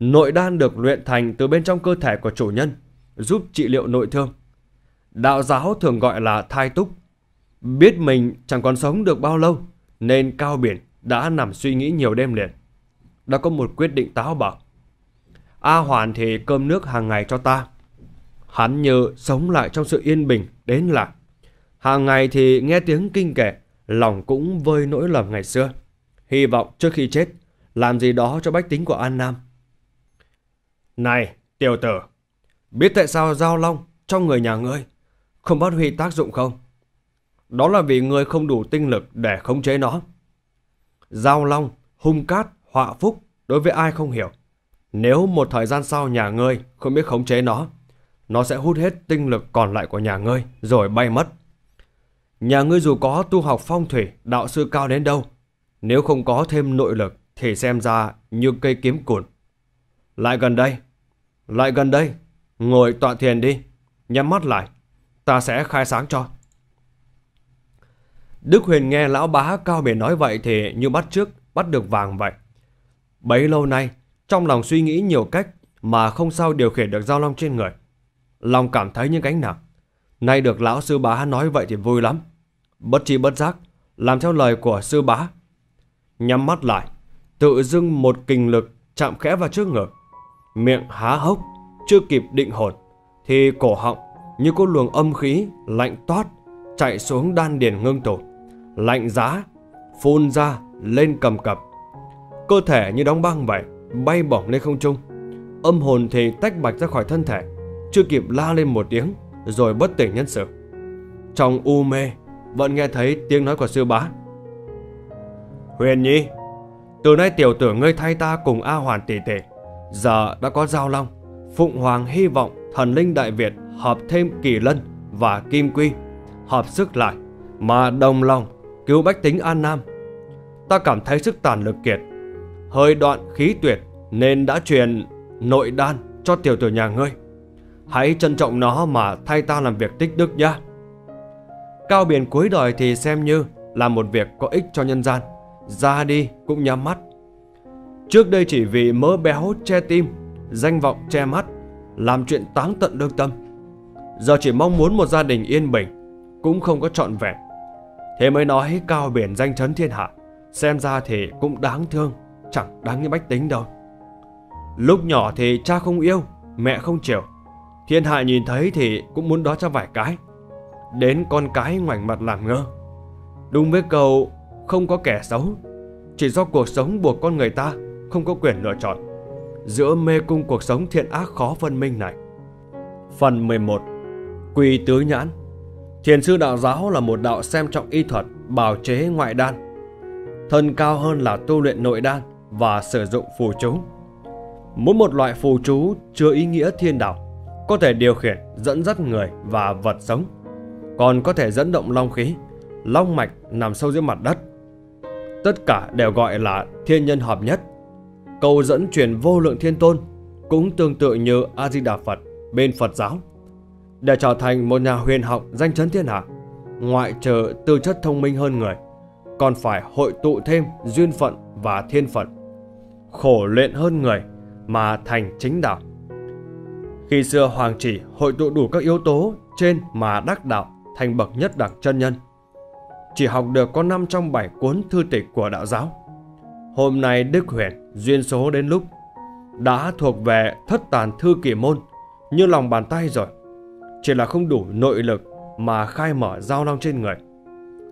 Nội đan được luyện thành từ bên trong cơ thể của chủ nhân, giúp trị liệu nội thương. Đạo giáo thường gọi là thai túc. Biết mình chẳng còn sống được bao lâu, nên Cao Biển đã nằm suy nghĩ nhiều đêm liền. Đã có một quyết định táo bạo. A Hoàn thì cơm nước hàng ngày cho ta. Hắn như sống lại trong sự yên bình đến lạ. Hàng ngày thì nghe tiếng kinh kể, lòng cũng vơi nỗi lầm ngày xưa. Hy vọng trước khi chết, làm gì đó cho bách tính của An Nam. Này, tiểu tử, biết tại sao Giao Long trong người nhà ngươi không phát huy tác dụng không? Đó là vì ngươi không đủ tinh lực để khống chế nó. Giao Long, hung cát, họa phúc đối với ai không hiểu. Nếu một thời gian sau nhà ngươi không biết khống chế nó, nó sẽ hút hết tinh lực còn lại của nhà ngươi rồi bay mất. Nhà ngươi dù có tu học phong thủy, đạo sư cao đến đâu, nếu không có thêm nội lực thì xem ra như cây kiếm cùn. Lại gần đây, lại gần đây, ngồi tọa thiền đi, nhắm mắt lại, ta sẽ khai sáng cho. Đức Huyền nghe lão bá cao biển nói vậy thì như bắt trước, bắt được vàng vậy. Bấy lâu nay, trong lòng suy nghĩ nhiều cách mà không sao điều khiển được giao long trên người. Lòng cảm thấy những gánh nặng. Nay được lão sư bá nói vậy thì vui lắm. Bất chi bất giác, làm theo lời của sư bá. Nhắm mắt lại, tự dưng một kình lực chạm khẽ vào trước ngực. Miệng há hốc, chưa kịp định hồn, thì cổ họng như có luồng âm khí lạnh toát chạy xuống đan điền ngưng tụ, lạnh giá, phun ra lên cầm cập. Cơ thể như đóng băng vậy, bay bổng lên không trung. Âm hồn thì tách bạch ra khỏi thân thể, chưa kịp la lên một tiếng rồi bất tỉnh nhân sự. Trong u mê, vẫn nghe thấy tiếng nói của sư bá. Huyền Nhi, từ nay tiểu tử ngươi thay ta cùng A Hoàn tỷ tỷ, giờ đã có giao long, Phụng Hoàng hy vọng thần linh Đại Việt hợp thêm Kỳ Lân và Kim Quy, hợp sức lại mà đồng lòng cứu bách tính An Nam. Ta cảm thấy sức tàn lực kiệt, hơi đoạn khí tuyệt nên đã truyền nội đan cho tiểu tử nhà ngươi. Hãy trân trọng nó mà thay ta làm việc tích đức nhá. Cao biển cuối đời thì xem như là một việc có ích cho nhân gian. Ra đi cũng nhắm mắt. Trước đây chỉ vì mỡ béo che tim, danh vọng che mắt, làm chuyện táng tận lương tâm. Giờ chỉ mong muốn một gia đình yên bình, cũng không có trọn vẹn. Thế mới nói cao biển danh chấn thiên hạ, xem ra thì cũng đáng thương, chẳng đáng như bách tính đâu. Lúc nhỏ thì cha không yêu, mẹ không chiều. Thiên hạ nhìn thấy thì cũng muốn đó cho vài cái. Đến con cái ngoảnh mặt làm ngơ. Đúng với câu không có kẻ xấu, chỉ do cuộc sống buộc con người ta không có quyền lựa chọn. Giữa mê cung cuộc sống thiện ác khó phân minh này. Phần 11 Quỳ tứ nhãn Thiền sư đạo giáo là một đạo xem trọng y thuật, bào chế ngoại đan. Thân cao hơn là tu luyện nội đan và sử dụng phù chú. Mỗi một loại phù chú chứa ý nghĩa thiên đạo, có thể điều khiển, dẫn dắt người và vật sống, còn có thể dẫn động long khí, long mạch nằm sâu dưới mặt đất. Tất cả đều gọi là thiên nhân hợp nhất. Cầu dẫn truyền vô lượng thiên tôn cũng tương tự như A Di Đà Phật bên Phật giáo. Để trở thành một nhà huyền học danh chấn thiên hạ, ngoại trừ tư chất thông minh hơn người, còn phải hội tụ thêm duyên phận và thiên phận. Khổ luyện hơn người mà thành chính đạo. Khi xưa Hoàng chỉ hội tụ đủ các yếu tố trên mà đắc đạo thành bậc nhất đẳng chân nhân. Chỉ học được có 5 trong 7 cuốn thư tịch của đạo giáo. Hôm nay Đức Huyền duyên số đến lúc đã thuộc về thất tàn thư kỷ môn như lòng bàn tay rồi. Chỉ là không đủ nội lực mà khai mở giao long trên người.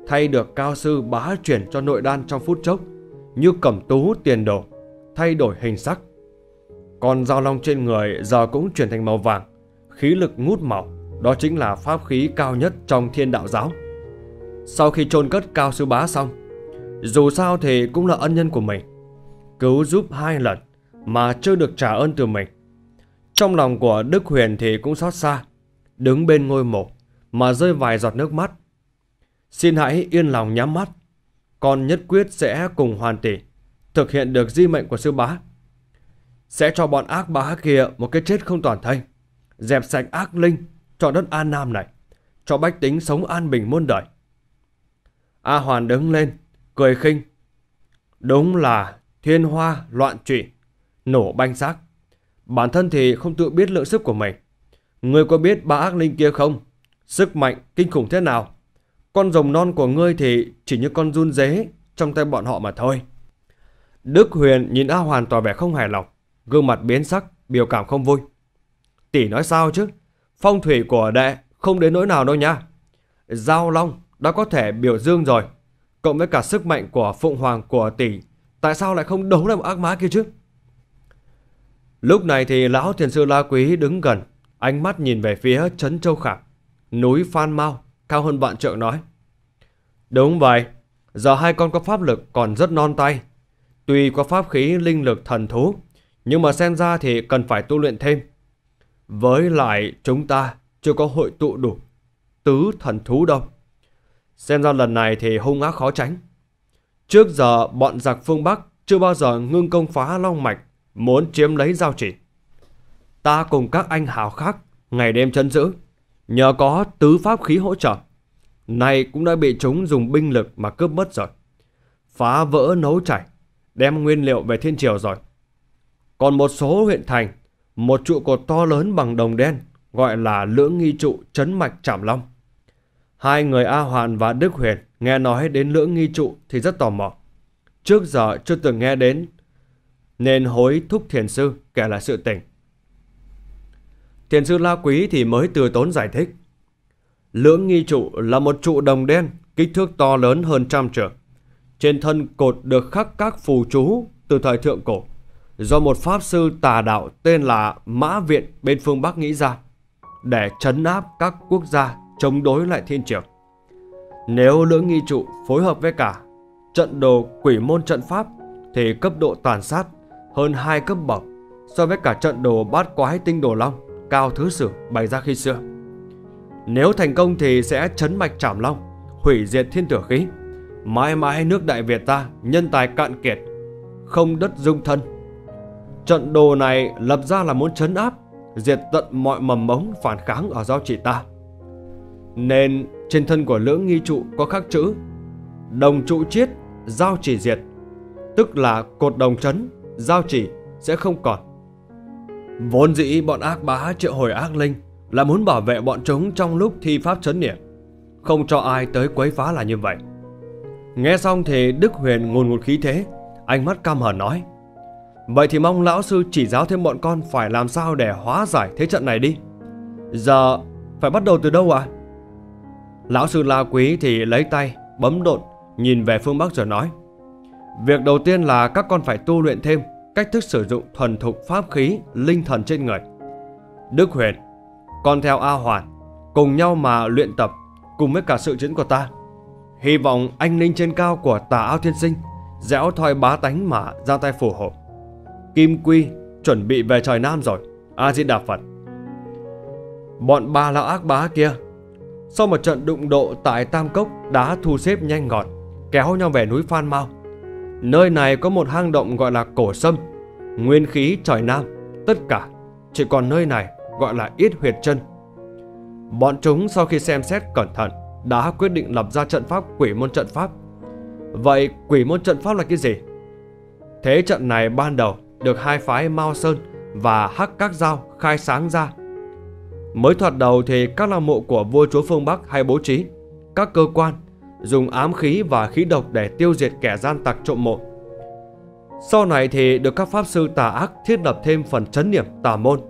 Thay được cao sư bá chuyển cho nội đan trong phút chốc như cẩm tú tiền đồ, thay đổi hình sắc. Còn dao long trên người giờ cũng chuyển thành màu vàng, khí lực ngút màu, đó chính là pháp khí cao nhất trong thiên đạo giáo. Sau khi chôn cất cao sư bá xong, dù sao thì cũng là ân nhân của mình. Cứu giúp hai lần mà chưa được trả ơn từ mình. Trong lòng của Đức Huyền thì cũng xót xa, đứng bên ngôi mộ mà rơi vài giọt nước mắt. Xin hãy yên lòng nhắm mắt, con nhất quyết sẽ cùng hoàn tỷ thực hiện được di mệnh của sư bá. Sẽ cho bọn ác bá kia một cái chết không toàn thây, dẹp sạch ác linh cho đất An Nam này, cho bách tính sống an bình muôn đời. A Hoàn đứng lên, cười khinh. Đúng là thiên hoa loạn trụy, nổ banh xác. Bản thân thì không tự biết lượng sức của mình. Ngươi có biết ba ác linh kia không? Sức mạnh kinh khủng thế nào? Con rồng non của ngươi thì chỉ như con run dế trong tay bọn họ mà thôi. Đức Huyền nhìn A Hoàn tỏ vẻ không hài lòng, gương mặt biến sắc, biểu cảm không vui. Tỷ nói sao chứ? phong thủy của đệ không đến nỗi nào đâu nha. Giao Long đã có thể biểu dương rồi, cộng với cả sức mạnh của Phụng Hoàng của tỷ, tại sao lại không đấu lại một ác má kia chứ? Lúc này thì lão thiền sư La Quý đứng gần, ánh mắt nhìn về phía Trấn Châu Khả, núi Phan Mau, cao hơn vạn trượng nói. Đúng vậy, giờ hai con có pháp lực còn rất non tay. Tuy có pháp khí linh lực thần thú, nhưng mà xem ra thì cần phải tu luyện thêm. Với lại chúng ta chưa có hội tụ đủ tứ thần thú đâu. Xem ra lần này thì hung ác khó tránh. Trước giờ bọn giặc phương Bắc chưa bao giờ ngưng công phá Long Mạch, muốn chiếm lấy giao chỉ. Ta cùng các anh hào khác ngày đêm chân giữ, nhờ có tứ pháp khí hỗ trợ. Này cũng đã bị chúng dùng binh lực mà cướp mất rồi. Phá vỡ nấu chảy, đem nguyên liệu về thiên triều rồi. Còn một số huyện thành, một trụ cột to lớn bằng đồng đen, gọi là lưỡng nghi trụ chấn mạch trảm long. Hai người A Hoàn và Đức Huyền nghe nói đến lưỡng nghi trụ thì rất tò mò. Trước giờ chưa từng nghe đến, nên hối thúc thiền sư kể lại sự tình. Thiền sư La Quý thì mới từ tốn giải thích. Lưỡng nghi trụ là một trụ đồng đen, kích thước to lớn hơn trăm trượng. Trên thân cột được khắc các phù chú từ thời thượng cổ, do một pháp sư tà đạo tên là Mã Viện bên phương Bắc nghĩ ra, để chấn áp các quốc gia chống đối lại thiên triều. Nếu lưỡng nghi trụ phối hợp với cả trận đồ quỷ môn trận pháp thì cấp độ tàn sát hơn hai cấp bậc so với cả trận đồ bát quái tinh đồ long cao thứ sử bày ra khi xưa. Nếu thành công thì sẽ chấn mạch trảm long, hủy diệt thiên tử khí. Mãi mãi nước Đại Việt ta nhân tài cạn kiệt, không đất dung thân. Trận đồ này lập ra là muốn chấn áp, diệt tận mọi mầm mống phản kháng ở giao chỉ ta. Nên trên thân của lưỡng nghi trụ có khắc chữ Đồng trụ chiết, giao chỉ diệt Tức là cột đồng chấn, giao chỉ sẽ không còn. Vốn dĩ bọn ác bá triệu hồi ác linh Là muốn bảo vệ bọn chúng trong lúc thi pháp chấn niệm. Không cho ai tới quấy phá là như vậy. Nghe xong thì Đức Huyền ngùn ngụt khí thế Ánh mắt cam hờn nói Vậy thì mong lão sư chỉ giáo thêm bọn con Phải làm sao để hóa giải thế trận này đi Giờ phải bắt đầu từ đâu ạ à? Lão sư La Quý thì lấy tay, bấm đột, nhìn về phương Bắc rồi nói. Việc đầu tiên là các con phải tu luyện thêm cách thức sử dụng thuần thục pháp khí, linh thần trên người. Đức Huyền, con theo A Hoàn, cùng nhau mà luyện tập, cùng với cả sự chiến của ta. Hy vọng anh linh trên cao của tà ao thiên sinh, dẻo thoi bá tánh mà ra tay phù hộ. Kim Quy chuẩn bị về trời Nam rồi, A-di-đà Phật. Bọn ba lão ác bá kia sau một trận đụng độ tại Tam Cốc đã thu xếp nhanh gọn, kéo nhau về núi Phan Mau. Nơi này có một hang động gọi là Cổ Sâm, nguyên khí trời Nam, tất cả chỉ còn nơi này gọi là Ít Huyệt Chân. Bọn chúng sau khi xem xét cẩn thận đã quyết định lập ra trận pháp quỷ môn trận pháp. Vậy quỷ môn trận pháp là cái gì? Thế trận này ban đầu được hai phái Mao Sơn và Hắc Các Giao khai sáng ra Mới thoạt đầu thì các lăng mộ của vua chúa phương Bắc hay bố trí, các cơ quan dùng ám khí và khí độc để tiêu diệt kẻ gian tặc trộm mộ. Sau này thì được các pháp sư tà ác thiết lập thêm phần chấn niệm tà môn.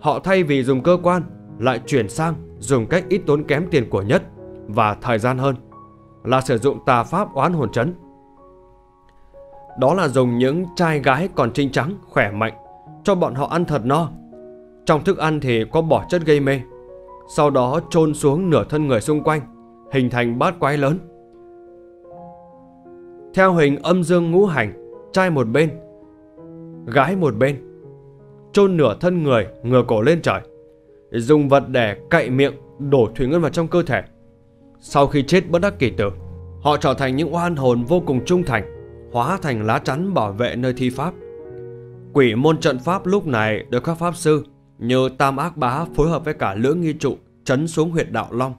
Họ thay vì dùng cơ quan lại chuyển sang dùng cách ít tốn kém tiền của nhất và thời gian hơn, là sử dụng tà pháp oán hồn chấn. Đó là dùng những trai gái còn trinh trắng, khỏe mạnh cho bọn họ ăn thật no. Trong thức ăn thì có bỏ chất gây mê. Sau đó chôn xuống nửa thân người xung quanh Hình thành bát quái lớn. Theo hình âm dương ngũ hành Trai một bên Gái một bên chôn nửa thân người ngửa cổ lên trời Dùng vật để cậy miệng Đổ thủy ngân vào trong cơ thể. Sau khi chết bất đắc kỳ tử Họ trở thành những oan hồn vô cùng trung thành. Hóa thành lá chắn bảo vệ nơi thi pháp Quỷ môn trận pháp lúc này được các pháp sư như Tam Ác Bá phối hợp với cả Lưỡng Nghi Trụ chấn xuống huyệt đạo Long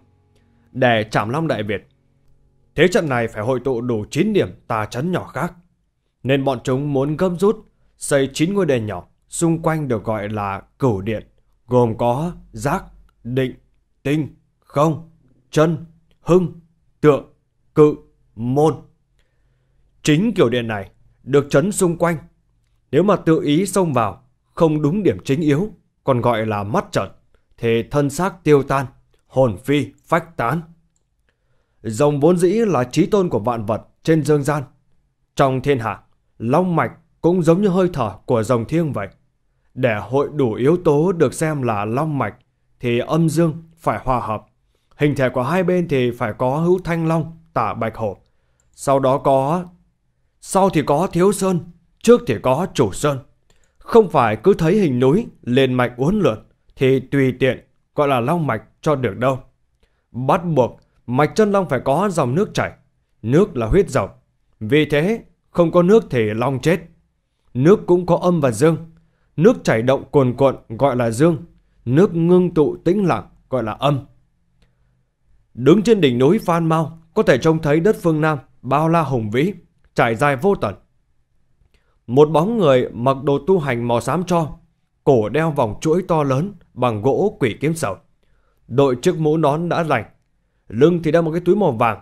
để chạm Long Đại Việt. Thế trận này phải hội tụ đủ 9 điểm tà chấn nhỏ khác. Nên bọn chúng muốn gấp rút xây 9 ngôi đền nhỏ xung quanh được gọi là cửu điện gồm có giác, định, tinh, không, chân, hưng, tượng, cự, môn. Chính kiểu điện này được chấn xung quanh. Nếu mà tự ý xông vào, không đúng điểm chính yếu còn gọi là mắt trận, thì thân xác tiêu tan, hồn phi, phách tán. Rồng vốn dĩ là trí tôn của vạn vật trên dương gian. Trong thiên hạ, long mạch cũng giống như hơi thở của rồng thiêng vậy. Để hội đủ yếu tố được xem là long mạch thì âm dương phải hòa hợp. Hình thể của hai bên thì phải có hữu thanh long, tả bạch hổ. Sau đó có... Sau thì có thiếu sơn, trước thì có chủ sơn. Không phải cứ thấy hình núi lên mạch uốn lượn thì tùy tiện gọi là long mạch cho được đâu. Bắt buộc mạch chân long phải có dòng nước chảy. Nước là huyết dòng. Vì thế không có nước thì long chết. Nước cũng có âm và dương. Nước chảy động cuồn cuộn gọi là dương. Nước ngưng tụ tĩnh lặng gọi là âm. Đứng trên đỉnh núi Phan Mau có thể trông thấy đất phương Nam bao la hùng vĩ, trải dài vô tận. Một bóng người mặc đồ tu hành màu xám cho, cổ đeo vòng chuỗi to lớn bằng gỗ quỷ kiếm sầu. Đội chiếc mũ nón đã lành, lưng thì đeo một cái túi màu vàng,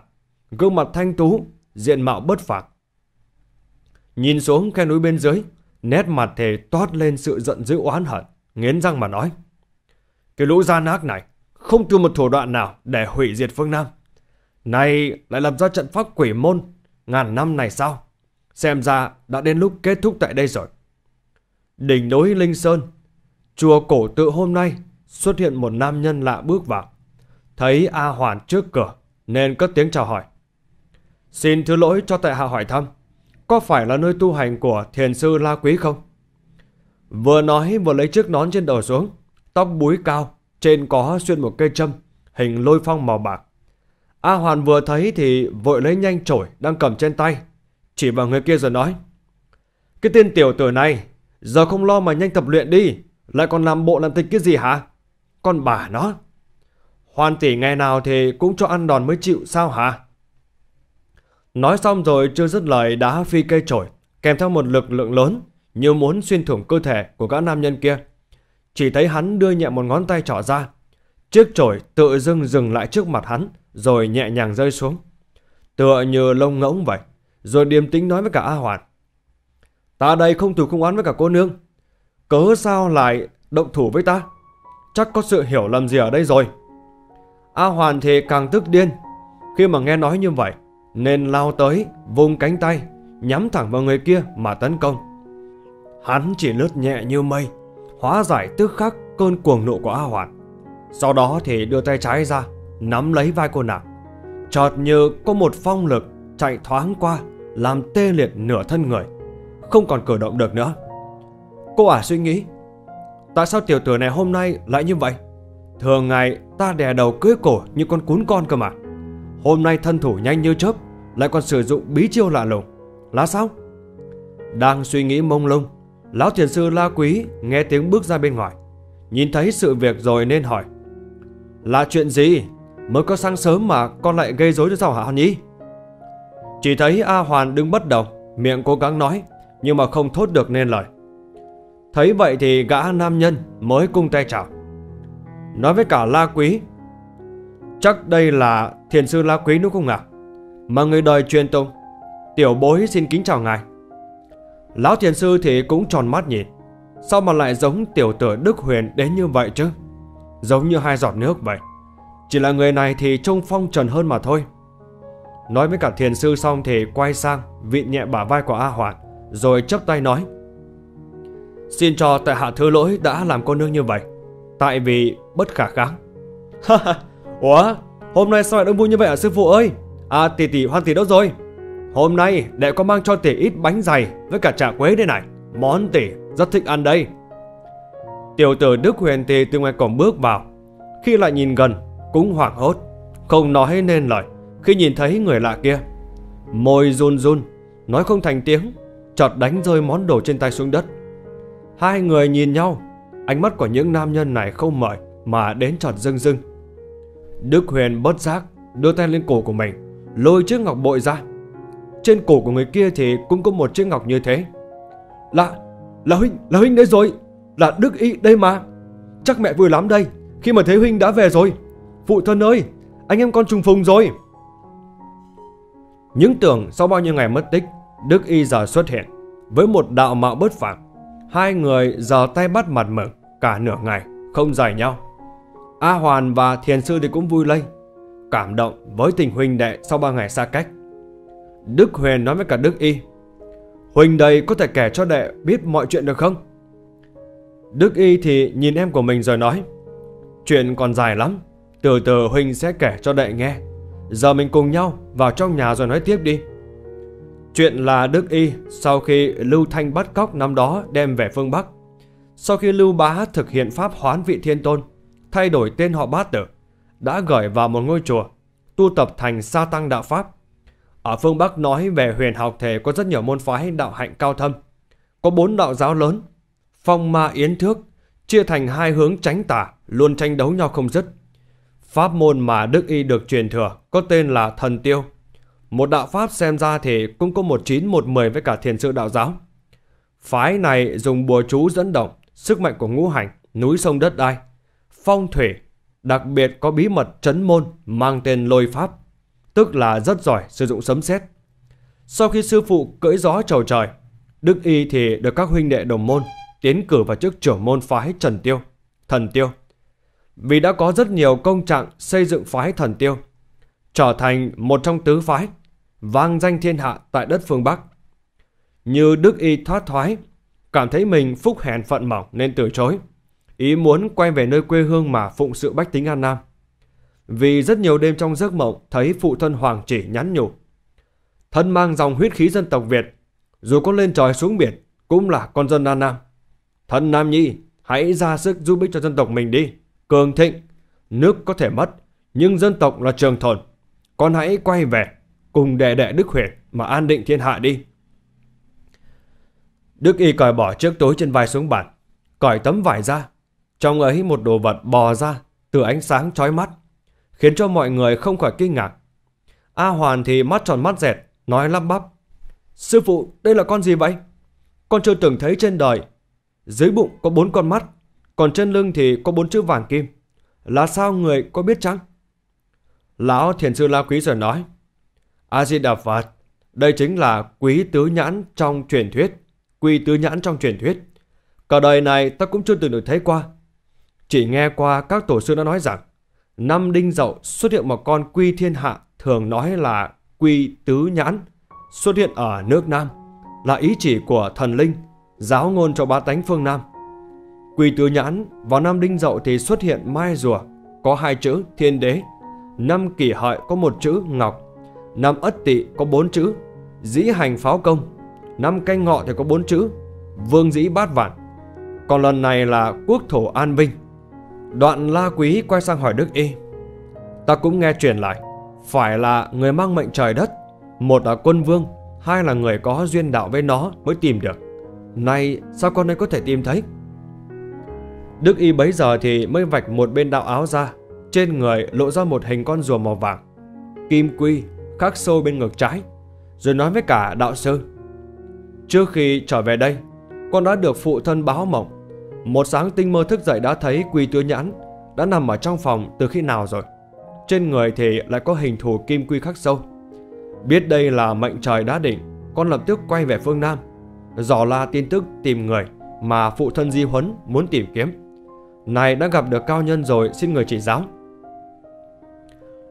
gương mặt thanh tú, diện mạo bất phạc. Nhìn xuống khe núi bên dưới, nét mặt thề toát lên sự giận dữ oán hận, nghiến răng mà nói. Cái lũ gian ác này, không từ một thủ đoạn nào để hủy diệt phương Nam. Này lại lập ra trận pháp quỷ môn, ngàn năm này sao? Xem ra đã đến lúc kết thúc tại đây rồi. Đỉnh núi Linh Sơn, chùa cổ tự hôm nay xuất hiện một nam nhân lạ bước vào. Thấy A Hoàn trước cửa nên cất tiếng chào hỏi. Xin thứ lỗi cho tại hạ hỏi thăm, có phải là nơi tu hành của thiền sư La Quý không? Vừa nói vừa lấy chiếc nón trên đầu xuống, tóc búi cao, trên có xuyên một cây châm, hình lôi phong màu bạc. A Hoàn vừa thấy thì vội lấy nhanh chổi đang cầm trên tay, chỉ vào người kia rồi nói. Cái tên tiểu tử này, giờ không lo mà nhanh tập luyện đi, lại còn làm bộ làm tịch cái gì hả? Con bà nó. Hoàn tỷ ngày nào thì cũng cho ăn đòn mới chịu sao hả? Nói xong rồi chưa dứt lời đá phi cây chổi, kèm theo một lực lượng lớn, như muốn xuyên thủng cơ thể của các nam nhân kia. Chỉ thấy hắn đưa nhẹ một ngón tay trỏ ra. Chiếc chổi tự dưng dừng lại trước mặt hắn, rồi nhẹ nhàng rơi xuống. Tựa như lông ngỗng vậy, rồi điềm tĩnh nói với cả A Hoàn. Ta đây không thủ không oán với cả cô nương. Cớ sao lại động thủ với ta? Chắc có sự hiểu lầm gì ở đây rồi. A Hoàn thì càng tức điên. Khi mà nghe nói như vậy, nên lao tới, vùng cánh tay, nhắm thẳng vào người kia mà tấn công. Hắn chỉ lướt nhẹ như mây, hóa giải tức khắc cơn cuồng nộ của A Hoàn. Sau đó thì đưa tay trái ra, nắm lấy vai cô nàng. Chợt như có một phong lực chạy thoáng qua, làm tê liệt nửa thân người, không còn cử động được nữa. Cô ả suy nghĩ, tại sao tiểu tử này hôm nay lại như vậy? Thường ngày ta đè đầu cưới cổ như con cún con cơ mà. Hôm nay thân thủ nhanh như chớp, lại còn sử dụng bí chiêu lạ lùng. Là sao? Đang suy nghĩ mông lung, lão thiền sư La Quý nghe tiếng bước ra bên ngoài. Nhìn thấy sự việc rồi nên hỏi. Là chuyện gì? Mới có sáng sớm mà con lại gây rối cho sao hả Nhi? Chỉ thấy A Hoàn đứng bất động, miệng cố gắng nói, nhưng mà không thốt được nên lời. Thấy vậy thì gã nam nhân mới cung tay chào. Nói với cả La Quý, chắc đây là thiền sư La Quý đúng không ạ? Mà người đời truyền tông, tiểu bối xin kính chào ngài. Lão thiền sư thì cũng tròn mắt nhìn, sao mà lại giống tiểu tử Đức Huyền đến như vậy chứ? Giống như hai giọt nước vậy. Chỉ là người này thì trông phong trần hơn mà thôi. Nói với cả thiền sư xong thì quay sang vịn nhẹ bả vai của A hoàng, Rồi chấp tay nói Xin cho tại hạ thứ lỗi đã làm cô nương như vậy Tại vì bất khả kháng Ủa Hôm nay sao lại đông vui như vậy hả sư phụ ơi À tỷ tỷ hoan tỷ đâu rồi Hôm nay đệ có mang cho tỷ ít bánh dày Với cả trà quế đây này Món tỷ rất thích ăn đây Tiểu tử Đức Huyền thì từ ngoài cổng bước vào Khi lại nhìn gần Cũng hoảng hốt Không nói nên lời khi nhìn thấy người lạ kia. Môi run run, nói không thành tiếng, chợt đánh rơi món đồ trên tay xuống đất. Hai người nhìn nhau, ánh mắt của những nam nhân này không mời mà đến chợt rưng rưng Đức Huyền bất giác đưa tay lên cổ của mình, lôi chiếc ngọc bội ra. Trên cổ của người kia thì cũng có một chiếc ngọc như thế. Là, là huynh, là huynh đấy rồi, là Đức Y đây mà. Chắc mẹ vui lắm đây, khi mà thấy huynh đã về rồi. Phụ thân ơi, anh em con trùng phùng rồi. Những tưởng sau bao nhiêu ngày mất tích, Đức Y giờ xuất hiện. Với một đạo mạo bất phẳng, hai người giờ tay bắt mặt mừng cả nửa ngày, không giải nhau. A Hoàn và Thiền Sư thì cũng vui lây, cảm động với tình huynh đệ sau ba ngày xa cách. Đức Huyền nói với cả Đức Y, Huynh đây có thể kể cho đệ biết mọi chuyện được không? Đức Y thì nhìn em của mình rồi nói, Chuyện còn dài lắm, từ từ Huynh sẽ kể cho đệ nghe. Giờ mình cùng nhau vào trong nhà rồi nói tiếp đi. Chuyện là Đức Y sau khi Lưu Thanh bắt cóc năm đó đem về phương Bắc. Sau khi Lưu Bá thực hiện pháp hoán vị thiên tôn, thay đổi tên họ bát tử, đã gửi vào một ngôi chùa, tu tập thành sa tăng đạo Pháp. Ở phương Bắc nói về huyền học thể có rất nhiều môn phái đạo hạnh cao thâm. Có bốn đạo giáo lớn, phong ma yến thước, chia thành hai hướng tránh tả, luôn tranh đấu nhau không dứt. Pháp môn mà Đức Y được truyền thừa có tên là thần tiêu. Một đạo Pháp xem ra thì cũng có một chín một mười với cả thiền sư đạo giáo. Phái này dùng bùa chú dẫn động, sức mạnh của ngũ hành, núi sông đất đai, phong thủy, đặc biệt có bí mật chấn môn mang tên lôi pháp, tức là rất giỏi sử dụng sấm sét. Sau khi sư phụ cưỡi gió trầu trời, Đức Y thì được các huynh đệ đồng môn tiến cử vào chức trưởng môn phái Trần Tiêu, Thần Tiêu. Vì đã có rất nhiều công trạng xây dựng phái Thần Tiêu, trở thành một trong tứ phái, vang danh thiên hạ tại đất phương Bắc. Như Đức Y thoát thoái, cảm thấy mình phúc hèn phận mỏng nên từ chối. Ý muốn quay về nơi quê hương mà phụng sự bách tính An Nam. Vì rất nhiều đêm trong giấc mộng thấy phụ thân Hoàng chỉ nhắn nhủ. Thân mang dòng huyết khí dân tộc Việt, dù có lên trời xuống biển, cũng là con dân An Nam thần Nam Nhi, hãy ra sức giúp ích cho dân tộc mình đi. Cường thịnh, nước có thể mất, nhưng dân tộc là trường tồn. Con hãy quay về, cùng đệ đệ Đức Huyền mà an định thiên hạ đi. Đức Y cởi bỏ chiếc túi trên vai xuống bàn, cởi tấm vải ra. Trong ấy một đồ vật bò ra từ ánh sáng chói mắt, khiến cho mọi người không khỏi kinh ngạc. A Hoàn thì mắt tròn mắt dẹt, nói lắp bắp. Sư phụ, đây là con gì vậy? Con chưa từng thấy trên đời. Dưới bụng có bốn con mắt, còn trên lưng thì có bốn chữ vàng kim. Là sao người có biết chăng? Lão thiền sư La Quý rồi nói. A-di-đà Phật, đây chính là quý tứ nhãn trong truyền thuyết. Quy tứ nhãn trong truyền thuyết. Cả đời này ta cũng chưa từng được thấy qua. Chỉ nghe qua các tổ sư đã nói rằng năm đinh dậu xuất hiện một con quy thiên hạ thường nói là quy tứ nhãn xuất hiện ở nước Nam là ý chỉ của thần linh giáo ngôn cho bá tánh phương Nam. quỳ tứ nhãn vào năm đinh dậu thì xuất hiện mai rùa, có hai chữ thiên đế. Năm kỷ hợi có một chữ ngọc. Năm ất tỵ có bốn chữ dĩ hành pháo công. Năm canh ngọ thì có bốn chữ vương dĩ bát vạn. Còn lần này là quốc thổ an vinh. Đoạn la quý quay sang hỏi đức y. Ta cũng nghe truyền lại, phải là người mang mệnh trời đất, một là quân vương, hai là người có duyên đạo với nó mới tìm được nay sao con ấy có thể tìm thấy? Đức y bấy giờ thì mới vạch một bên đạo áo ra. Trên người lộ ra một hình con rùa màu vàng, Kim quy, khắc sâu bên ngực trái, Rồi nói với cả đạo sư. Trước khi trở về đây, Con đã được phụ thân báo mộng. Một sáng tinh mơ thức dậy đã thấy quy tứ nhãn Đã nằm ở trong phòng từ khi nào rồi? Trên người thì lại có hình thù kim quy khắc sâu. Biết đây là mệnh trời đã định, Con lập tức quay về phương Nam. Dò la tin tức tìm người Mà phụ thân Di Huấn muốn tìm kiếm Này đã gặp được cao nhân rồi Xin người chỉ giáo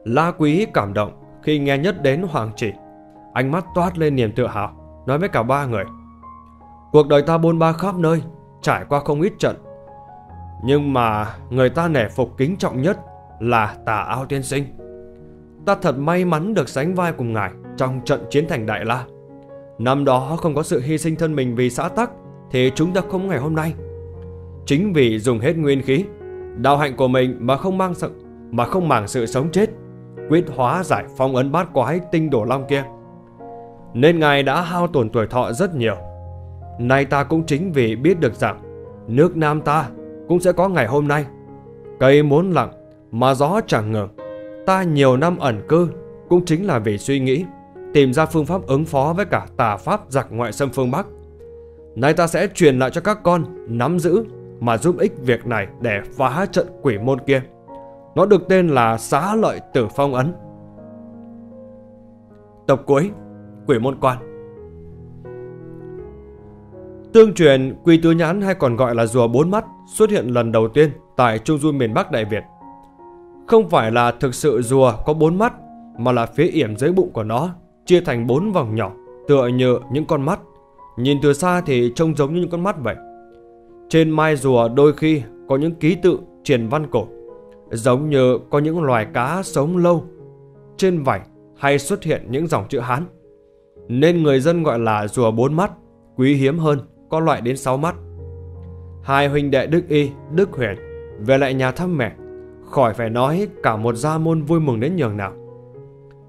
La Quý cảm động khi nghe nhất đến Hoàng Chỉ. Ánh mắt toát lên niềm tự hào, nói với cả ba người. Cuộc đời ta bôn ba khắp nơi, trải qua không ít trận. Nhưng mà người ta nể phục kính trọng nhất là tà ao tiên sinh. Ta thật may mắn được sánh vai cùng ngài trong trận chiến thành Đại La. Năm đó không có sự hy sinh thân mình vì xã tắc thì chúng ta không ngày hôm nay. Chính vì dùng hết nguyên khí, đạo hạnh của mình mà không mang sự mà không màng sự sống chết quyết hóa giải phong ấn bát quái tinh đổ long kia. Nên ngài đã hao tổn tuổi thọ rất nhiều. Nay ta cũng chính vì biết được rằng nước Nam ta cũng sẽ có ngày hôm nay. Cây muốn lặng mà gió chẳng ngừng. Ta nhiều năm ẩn cư cũng chính là vì suy nghĩ tìm ra phương pháp ứng phó với cả tà pháp giặc ngoại xâm phương Bắc. Nay ta sẽ truyền lại cho các con nắm giữ mà giúp ích việc này để phá trận quỷ môn kia. Nó được tên là Xá Lợi Tử Phong Ấn. Tập cuối, Quỷ Môn Quan Tương truyền quỷ Tứ Nhãn hay còn gọi là rùa bốn mắt xuất hiện lần đầu tiên tại Trung Du miền Bắc Đại Việt. Không phải là thực sự rùa có bốn mắt, Mà là phía yểm dưới bụng của nó Chia thành bốn vòng nhỏ Tựa như những con mắt. Nhìn từ xa thì trông giống như những con mắt vậy. Trên mai rùa đôi khi có những ký tự triền văn cổ Giống như có những loài cá sống lâu. Trên vảy hay xuất hiện những dòng chữ Hán. Nên người dân gọi là rùa bốn mắt Quý hiếm hơn có loại đến sáu mắt. Hai huynh đệ Đức Y, Đức Huyền Về lại nhà thăm mẹ Khỏi phải nói cả một gia môn vui mừng đến nhường nào.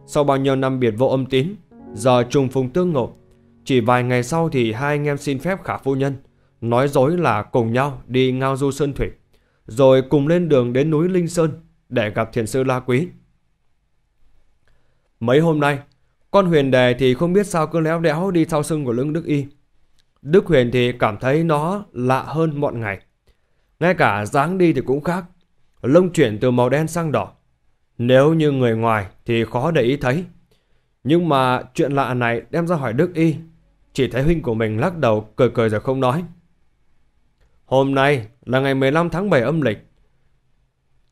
Sau bao nhiêu năm biệt vô âm tín, Giờ trùng phùng tương ngộ, Chỉ vài ngày sau thì hai anh em xin phép khả phu nhân Nói dối là cùng nhau đi ngao du sơn thủy, Rồi cùng lên đường đến núi Linh Sơn Để gặp thiền sư La Quý Mấy hôm nay, Con huyền đề thì không biết sao cứ léo đéo đi sau sưng của lưng Đức Y Đức Huyền thì cảm thấy nó lạ hơn mọi ngày. Ngay cả dáng đi thì cũng khác. Lông chuyển từ màu đen sang đỏ. Nếu như người ngoài thì khó để ý thấy. Nhưng mà chuyện lạ này đem ra hỏi Đức Y. Chỉ thấy huynh của mình lắc đầu cười cười rồi không nói. Hôm nay là ngày 15 tháng 7 âm lịch.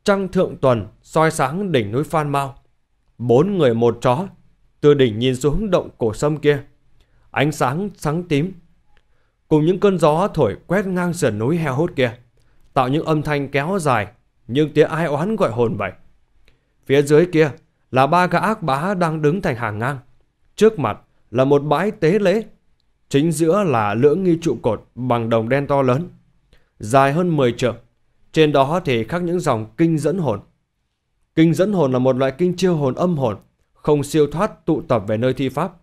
Trăng thượng tuần soi sáng đỉnh núi Phan Mao. Bốn người một chó từ đỉnh nhìn xuống động cổ sâm kia. Ánh sáng sáng tím cùng những cơn gió thổi quét ngang sườn núi heo hút kia, tạo những âm thanh kéo dài, nhưng tiếng ai oán gọi hồn vậy. Phía dưới kia là ba gã ác bá đang đứng thành hàng ngang. Trước mặt là một bãi tế lễ. Chính giữa là lưỡng nghi trụ cột bằng đồng đen to lớn, dài hơn 10 trượng. Trên đó thì khắc những dòng kinh dẫn hồn. Kinh dẫn hồn là một loại kinh chiêu hồn âm hồn, không siêu thoát tụ tập về nơi thi pháp.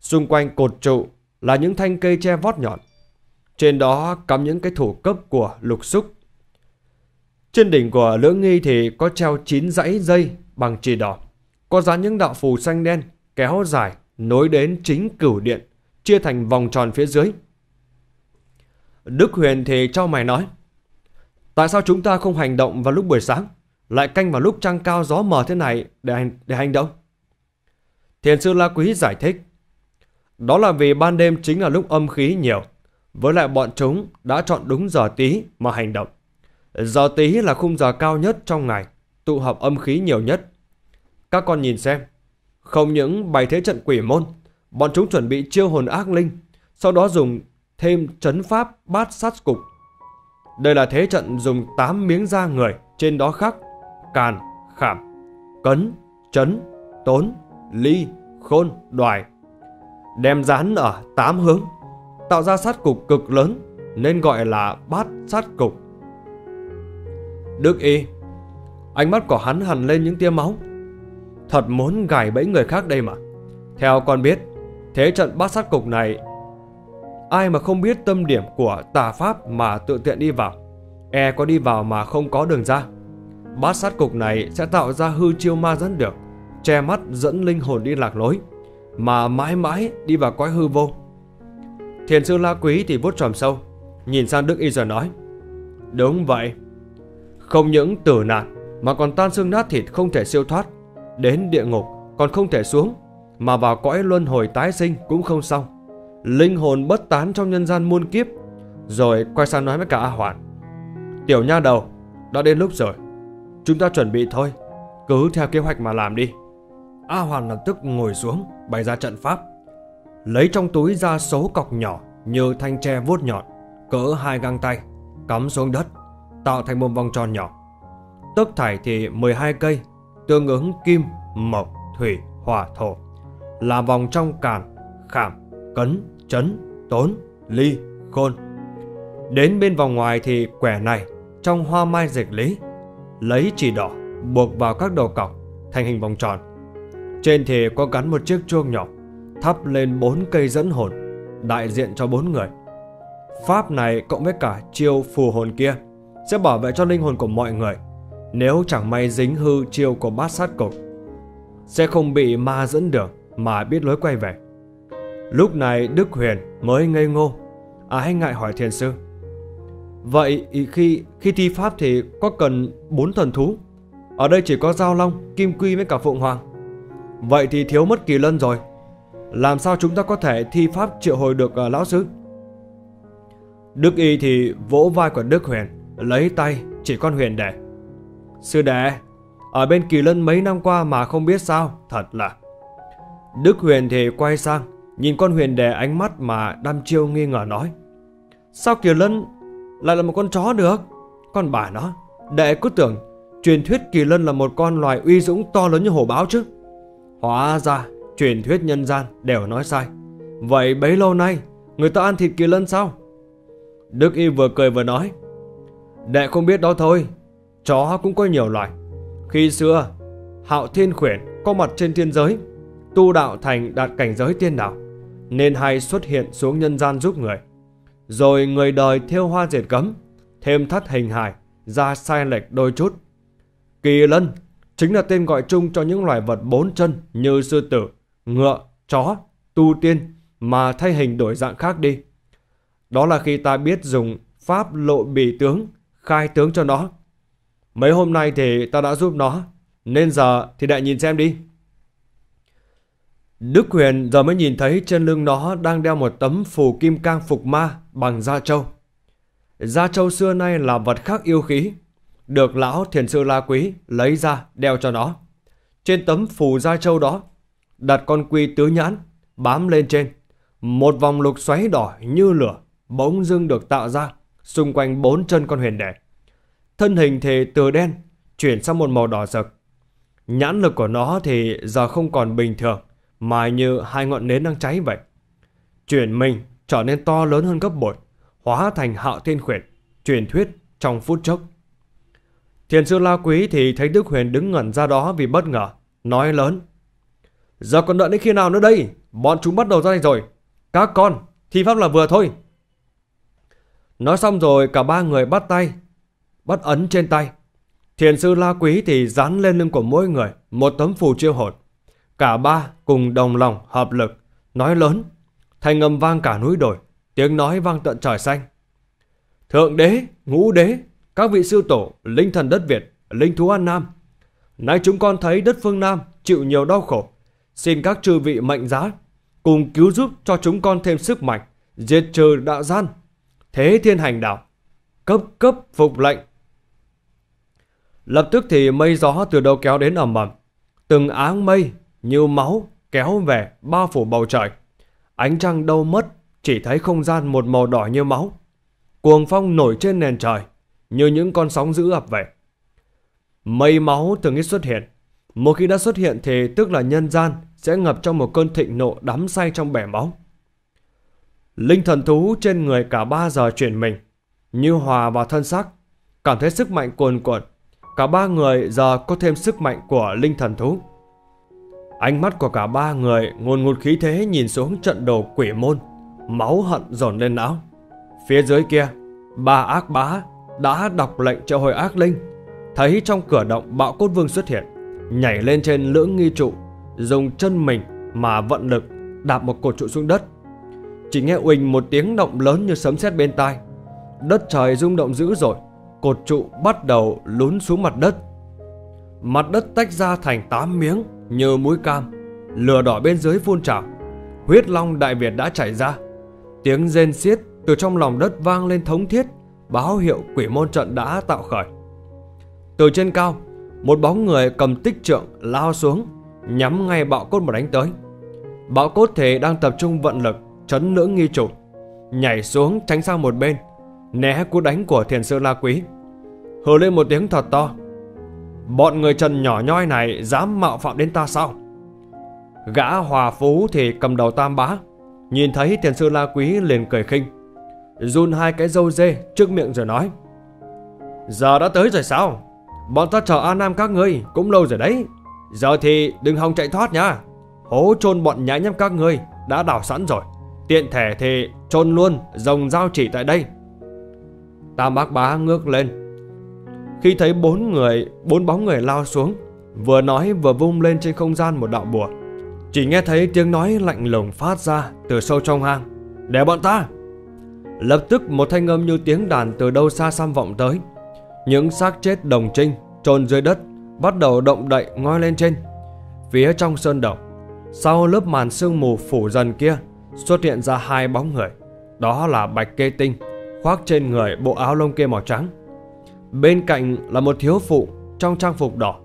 Xung quanh cột trụ là những thanh cây tre vót nhọn. Trên đó cắm những cái thủ cấp của lục xúc. Trên đỉnh của lưỡng nghi thì có treo 9 dãy dây bằng chỉ đỏ. Có dán những đạo phù xanh đen kéo dài nối đến chính cửu điện, chia thành vòng tròn phía dưới. Đức Huyền thì cho mày nói Tại sao chúng ta không hành động vào lúc buổi sáng Lại canh vào lúc trăng cao gió mờ thế này để hành, để hành động Thiền sư La Quý giải thích đó là vì ban đêm chính là lúc âm khí nhiều. Với lại bọn chúng đã chọn đúng giờ tí mà hành động. Giờ tí là khung giờ cao nhất trong ngày, tụ hợp âm khí nhiều nhất. Các con nhìn xem, không những bày thế trận quỷ môn, bọn chúng chuẩn bị chiêu hồn ác linh, sau đó dùng thêm chấn pháp bát sát cục. Đây là thế trận dùng 8 miếng da người, trên đó khắc càn, khảm, cấn, chấn, tốn, ly, khôn, đoài, đem dán ở 8 hướng, tạo ra sát cục cực lớn nên gọi là bát sát cục. Đức Y, ánh mắt của hắn hằn lên những tia máu. Thật muốn gài bẫy người khác đây mà. Theo con biết, thế trận bát sát cục này ai mà không biết tâm điểm của tà pháp mà tự tiện đi vào, e có đi vào mà không có đường ra. Bát sát cục này sẽ tạo ra hư chiêu ma dẫn được, che mắt dẫn linh hồn đi lạc lối mà mãi mãi đi vào cõi hư vô. Thiền sư La Quý thì vuốt tròm sâu, nhìn sang Đức Y rồi nói, Đúng vậy, không những tử nạn mà còn tan xương nát thịt không thể siêu thoát, đến địa ngục còn không thể xuống, mà vào cõi luân hồi tái sinh cũng không xong. Linh hồn bất tán trong nhân gian muôn kiếp, rồi quay sang nói với cả A Hoàn. Tiểu nha đầu, đã đến lúc rồi, chúng ta chuẩn bị thôi, cứ theo kế hoạch mà làm đi. A Hoàn lập tức ngồi xuống, bày ra trận pháp. Lấy trong túi ra số cọc nhỏ như thanh tre vuốt nhọn, cỡ hai găng tay, cắm xuống đất, tạo thành một vòng tròn nhỏ. Tức thải thì 12 cây, tương ứng kim, mộc, thủy, hỏa, thổ. Là vòng trong càn, khảm, cấn, chấn, tốn, ly, khôn. Đến bên vòng ngoài thì quẻ này, trong hoa mai dịch lý, lấy chỉ đỏ, buộc vào các đầu cọc, thành hình vòng tròn trên thì có gắn một chiếc chuông nhỏ, thắp lên bốn cây dẫn hồn, đại diện cho bốn người. Pháp này cộng với cả chiêu phù hồn kia sẽ bảo vệ cho linh hồn của mọi người. Nếu chẳng may dính hư chiêu của bát sát cục, sẽ không bị ma dẫn đường mà biết lối quay về. Lúc này Đức Huyền mới ngây ngô, à, ái ngại hỏi thiền sư. Vậy khi khi thi pháp thì có cần bốn thần thú? Ở đây chỉ có Giao Long, Kim Quy với cả Phụng Hoàng. Vậy thì thiếu mất kỳ lân rồi Làm sao chúng ta có thể thi pháp triệu hồi được uh, lão sư Đức Y thì vỗ vai của Đức Huyền Lấy tay, chỉ con Huyền đệ Sư đệ, Ở bên Kỳ Lân mấy năm qua mà không biết sao, Thật là. Đức Huyền thì quay sang, Nhìn con Huyền đệ ánh mắt mà đăm chiêu nghi ngờ nói. Sao Kỳ Lân lại là một con chó được? Con bà nó, Đệ cứ tưởng truyền thuyết Kỳ Lân là một con loài uy dũng to lớn như hổ báo chứ. Hóa ra truyền thuyết nhân gian đều nói sai. Vậy bấy lâu nay, Người ta ăn thịt Kỳ Lân sao? Đức Y vừa cười vừa nói. Đệ không biết đó thôi. Chó cũng có nhiều loại. Khi xưa Hạo Thiên Khuyển có mặt trên thiên giới. Tu đạo thành đạt cảnh giới tiên đạo Nên hay xuất hiện xuống nhân gian giúp người. Rồi người đời theo hoa diệt cấm Thêm thắt hình hài Ra sai lệch đôi chút. Kỳ lân Chính là tên gọi chung cho những loài vật bốn chân Như sư tử, ngựa, chó, tu tiên Mà thay hình đổi dạng khác đi. Đó là khi ta biết dùng pháp lộ bì tướng Khai tướng cho nó Mấy hôm nay thì ta đã giúp nó Nên giờ thì đại nhìn xem đi Đức Huyền giờ mới nhìn thấy trên lưng nó đang đeo một tấm phù kim cang phục ma bằng da trâu. Da trâu xưa nay là vật khác yêu khí, được lão thiền sư La Quý lấy ra đeo cho nó. Trên tấm phù da trâu đó, đặt con quy tứ nhãn bám lên trên. Một vòng lục xoáy đỏ như lửa bỗng dưng được tạo ra xung quanh bốn chân con huyền đệ. Thân hình thì từ đen chuyển sang một màu đỏ rực. Nhãn lực của nó thì giờ không còn bình thường mà như hai ngọn nến đang cháy vậy. Chuyển mình trở nên to lớn hơn gấp bội, hóa thành hạo thiên khuyển, truyền thuyết trong phút chốc. Thiền sư La Quý thì thấy Đức Huyền đứng ngẩn ra đó vì bất ngờ, nói lớn. Giờ còn đợi đến khi nào nữa đây? Bọn chúng bắt đầu ra đây rồi. Các con, thi pháp là vừa thôi. Nói xong rồi cả ba người bắt tay, bắt ấn trên tay. Thiền sư La Quý thì dán lên lưng của mỗi người một tấm phù chiêu hồn. Cả ba cùng đồng lòng hợp lực, nói lớn, thanh âm vang cả núi đồi, tiếng nói vang tận trời xanh. Thượng đế, ngũ đế, các vị sư tổ, linh thần đất Việt, linh thú An Nam. Nay chúng con thấy đất phương Nam chịu nhiều đau khổ. Xin các chư vị mạnh giá, cùng cứu giúp cho chúng con thêm sức mạnh, diệt trừ đạo gian. Thế thiên hành đạo, cấp cấp phục lệnh. Lập tức thì mây gió từ đâu kéo đến ầm ầm. Từng áng mây như máu kéo về bao phủ bầu trời. Ánh trăng đâu mất, chỉ thấy không gian một màu đỏ như máu. Cuồng phong nổi trên nền trời, như những con sóng dữ ập về. Mây máu thường ít xuất hiện. Một khi đã xuất hiện thì tức là nhân gian sẽ ngập trong một cơn thịnh nộ đắm say trong bể máu. Linh thần thú trên người cả ba giờ chuyển mình, như hòa vào thân xác, cảm thấy sức mạnh cuồn cuộn. Cả ba người giờ có thêm sức mạnh của linh thần thú. Ánh mắt của cả ba người ngồn ngụt khí thế nhìn xuống trận đồ quỷ môn, máu hận dồn lên não. Phía dưới kia, ba ác bá đã đọc lệnh triệu hồi ác linh, thấy trong cửa động bạo cốt vương xuất hiện, nhảy lên trên lưỡng nghi trụ, dùng chân mình mà vận lực đạp một cột trụ xuống đất. Chỉ nghe uỳnh một tiếng động lớn như sấm sét bên tai, đất trời rung động dữ dội, cột trụ bắt đầu lún xuống mặt đất. Mặt đất tách ra thành tám miếng, như mũi cam, lửa đỏ bên dưới phun trào. Huyết long Đại Việt đã chảy ra. Tiếng rên xiết từ trong lòng đất vang lên thống thiết, báo hiệu quỷ môn trận đã tạo khởi. Từ trên cao, một bóng người cầm tích trượng lao xuống, nhắm ngay bạo cốt mà đánh tới. Bạo cốt thể đang tập trung vận lực, chấn lưỡng nghi trục nhảy xuống tránh sang một bên, né cú đánh của thiền sư La Quý. Hừ lên một tiếng thật to, Bọn người trần nhỏ nhoi này dám mạo phạm đến ta sao? Gã hòa phú thì cầm đầu tam bá Nhìn thấy thiền sư la quý liền cười khinh Run hai cái dâu dê trước miệng rồi nói Giờ đã tới rồi sao? Bọn ta chờ a Nam các ngươi cũng lâu rồi đấy Giờ thì đừng hòng chạy thoát nha Hố chôn bọn nhãi nhăm các ngươi đã đào sẵn rồi Tiện thể thì chôn luôn rồng giao chỉ tại đây Tam bác bá ngước lên khi thấy bốn người, bốn bóng người lao xuống, vừa nói vừa vung lên trên không gian một đạo bùa. Chỉ nghe thấy tiếng nói lạnh lùng phát ra từ sâu trong hang. Để bọn ta! Lập tức một thanh âm như tiếng đàn từ đâu xa xăm vọng tới. Những xác chết đồng trinh, trôn dưới đất, bắt đầu động đậy ngoi lên trên. Phía trong sơn động, sau lớp màn sương mù phủ dần kia, xuất hiện ra hai bóng người. Đó là Bạch Kê Tinh, khoác trên người bộ áo lông kê màu trắng Bên cạnh là một thiếu phụ trong trang phục đỏ.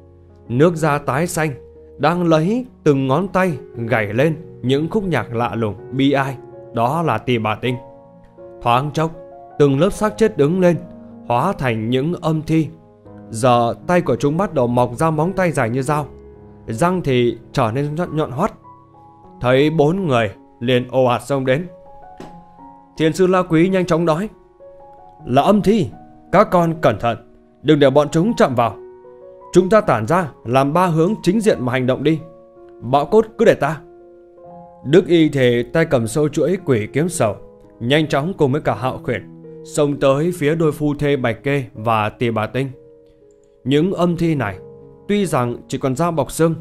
Nước da tái xanh Đang lấy từng ngón tay gảy lên Những khúc nhạc lạ lùng bi ai Đó là tỳ bà tinh Thoáng chốc Từng lớp xác chết đứng lên Hóa thành những âm thi Giờ tay của chúng bắt đầu mọc ra móng tay dài như dao Răng thì trở nên nhọn, nhọn hoắt Thấy bốn người liền ồ ạt xông đến. Thiền sư La Quý nhanh chóng nói, Là âm thi, Các con cẩn thận, Đừng để bọn chúng chạm vào. Chúng ta tản ra làm ba hướng chính diện mà hành động đi. Bạo cốt cứ để ta. Đức y thể tay cầm sâu chuỗi quỷ kiếm sầu, Nhanh chóng cùng với cả hạo khuyển, Xông tới phía đôi phu thê Bạch Kê và Tỳ Bà Tinh. Những âm thi này Tuy rằng chỉ còn da bọc xương,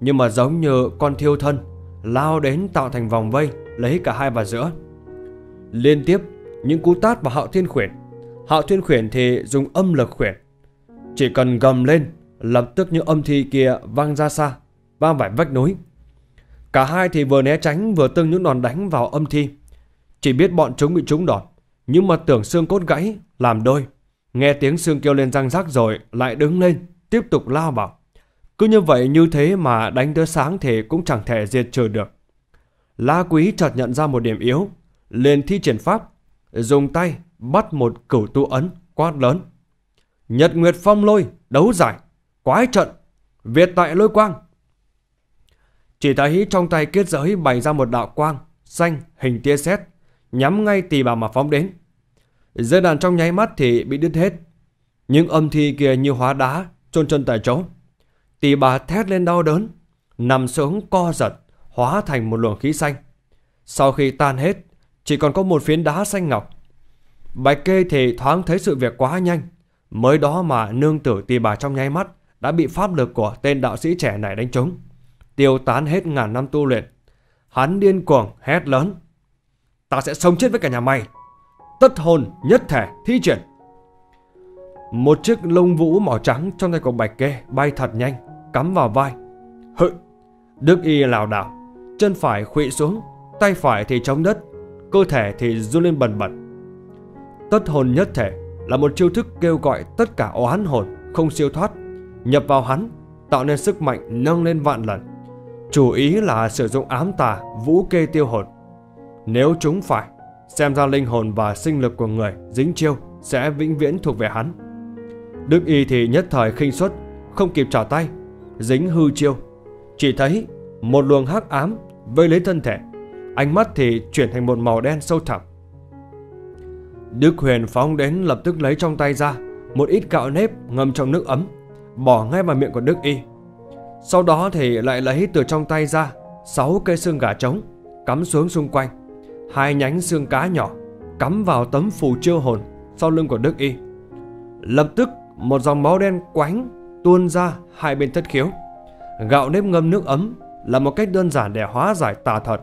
Nhưng mà giống như con thiêu thân Lao đến tạo thành vòng vây, Lấy cả hai vào giữa. Liên tiếp, những cú tát vào hạo thiên khuyển. Hạo thiên khuyển thì dùng âm lực khuyển. Chỉ cần gầm lên, Lập tức những âm thi kia vang ra xa, Vang vải vách núi. Cả hai thì vừa né tránh, vừa tương những đòn đánh vào âm thi. Chỉ biết bọn chúng bị trúng đòn, Nhưng mà tưởng xương cốt gãy, Làm đôi. Nghe tiếng xương kêu lên răng rắc rồi Lại đứng lên, Tiếp tục lao vào. Cứ như vậy, như thế mà đánh tới sáng Thì cũng chẳng thể diệt trừ được. La quý chợt nhận ra một điểm yếu. Liền thi triển pháp, Dùng tay bắt một cửu tu ấn, quát lớn. Nhật Nguyệt Phong lôi, đấu giải, Quái trận, Việt tại lôi quang. Chỉ thấy trong tay kết giới bày ra một đạo quang, Xanh, hình tia sét, Nhắm ngay tỳ bà mà phóng đến. Dây đàn trong nháy mắt thì bị đứt hết. Nhưng âm thi kia như hóa đá trôn chân tại chỗ. Tỳ bà thét lên đau đớn Nằm xuống co giật Hóa thành một luồng khí xanh Sau khi tan hết Chỉ còn có một phiến đá xanh ngọc Bạch kê thì thoáng thấy sự việc quá nhanh Mới đó mà nương tử tỳ bà trong nháy mắt đã bị pháp lực của tên đạo sĩ trẻ này đánh trúng, tiêu tán hết ngàn năm tu luyện. Hắn điên cuồng hét lớn: "Ta sẽ sống chết với cả nhà mày!" Tất hồn nhất thể thi triển. Một chiếc lông vũ màu trắng trong tay của Bạch Kê bay thật nhanh, cắm vào vai. Hự! Đức y lảo đảo, chân phải khuỵu xuống, tay phải thì chống đất, cơ thể thì run lên bần bật. Tất hồn nhất thể là một chiêu thức kêu gọi tất cả oán hồn không siêu thoát nhập vào hắn, tạo nên sức mạnh nâng lên vạn lần. Chủ ý là sử dụng ám tà, vũ kê tiêu hồn. Nếu chúng phải, xem ra linh hồn và sinh lực của người dính chiêu sẽ vĩnh viễn thuộc về hắn. Đức y thì nhất thời khinh suất, không kịp trả tay, dính hư chiêu. Chỉ thấy một luồng hắc ám vây lấy thân thể, ánh mắt thì chuyển thành một màu đen sâu thẳm. Đức Huyền phóng đến lập tức lấy trong tay ra một ít gạo nếp ngâm trong nước ấm, bỏ ngay vào miệng của Đức Y. Sau đó thì lại lấy từ trong tay ra sáu cây xương gà trống cắm xuống xung quanh, hai nhánh xương cá nhỏ cắm vào tấm phù chiêu hồn sau lưng của Đức Y. Lập tức một dòng máu đen quánh tuôn ra hai bên thất khiếu. Gạo nếp ngâm nước ấm là một cách đơn giản để hóa giải tà thuật.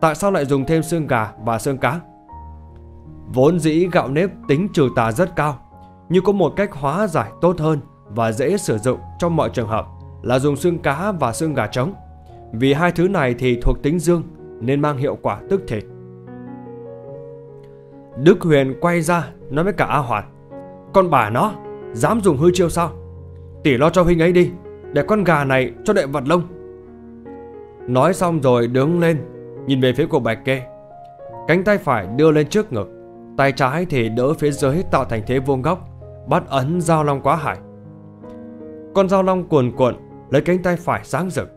Tại sao lại dùng thêm xương gà và xương cá? Vốn dĩ gạo nếp tính trừ tà rất cao, nhưng có một cách hóa giải tốt hơn và dễ sử dụng trong mọi trường hợp là dùng xương cá và xương gà trống. Vì hai thứ này thì thuộc tính dương nên mang hiệu quả tức thì. Đức Huyền quay ra nói với cả A Hoàn Con bà nó Dám dùng hư chiêu sao Tỷ lo cho huynh ấy đi Để con gà này cho đệ vật lông Nói xong rồi đứng lên Nhìn về phía của Bạch Kê Cánh tay phải đưa lên trước ngực Tay trái thì đỡ phía dưới tạo thành thế vuông góc Bắt ấn dao long quá hải con dao long cuồn cuộn lấy cánh tay phải sáng rực.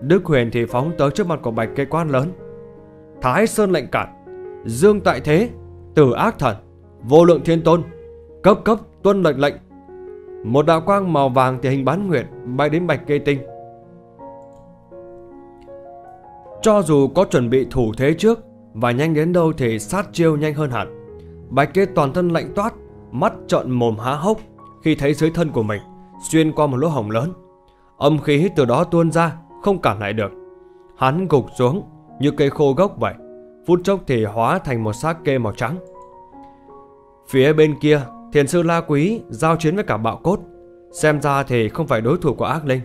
Đức Huyền thì phóng tới trước mặt của Bạch kê quan lớn. Thái Sơn lệnh cản, Dương tại thế, Tử ác thần, Vô lượng thiên tôn, cấp cấp tuân lệnh lệnh. Một đạo quang màu vàng thì hình bán nguyệt bay đến Bạch cây tinh. Cho dù có chuẩn bị thủ thế trước và nhanh đến đâu thì sát chiêu nhanh hơn hẳn. Bạch kê toàn thân lạnh toát, mắt trợn mồm há hốc khi thấy dưới thân của mình xuyên qua một lỗ hổng lớn. Âm khí từ đó tuôn ra, không cản lại được. Hắn gục xuống như cây khô gốc vậy, phút chốc thì hóa thành một xác kê màu trắng. Phía bên kia, thiền sư La Quý giao chiến với cả bạo cốt. Xem ra thì không phải đối thủ của ác linh,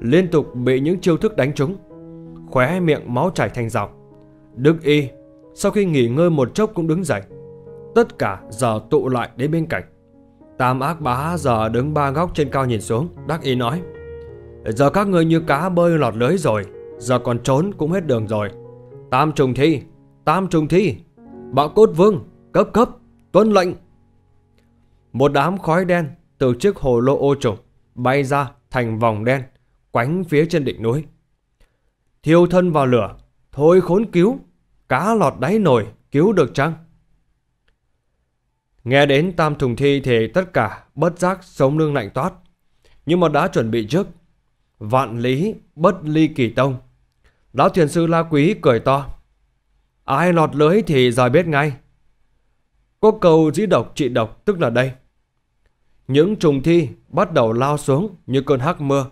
liên tục bị những chiêu thức đánh trúng. Khóe miệng máu chảy thành dòng. Đức Y sau khi nghỉ ngơi một chốc cũng đứng dậy. Tất cả giờ tụ lại đến bên cạnh. Tam ác bá giờ đứng ba góc trên cao nhìn xuống, đắc ý nói. Giờ các ngươi như cá bơi lọt lưới rồi Giờ còn trốn cũng hết đường rồi Tam trùng thi Tam trùng thi Bạo cốt vương Cấp cấp Tuân lệnh một đám khói đen từ chiếc hồ lô ô trùng bay ra thành vòng đen quánh phía trên đỉnh núi. Thiêu thân vào lửa, thôi khốn cứu, cá lọt đáy nồi, cứu được chăng? Nghe đến tam thùng thi thì tất cả bất giác sống lưng lạnh toát. Nhưng mà đã chuẩn bị trước. Vạn lý bất ly kỳ tông. Lão thiền sư La Quý cười to. Ai lọt lưới thì giờ biết ngay. Có cầu dĩ độc trị độc tức là đây. Những trùng thi bắt đầu lao xuống như cơn hắc mưa.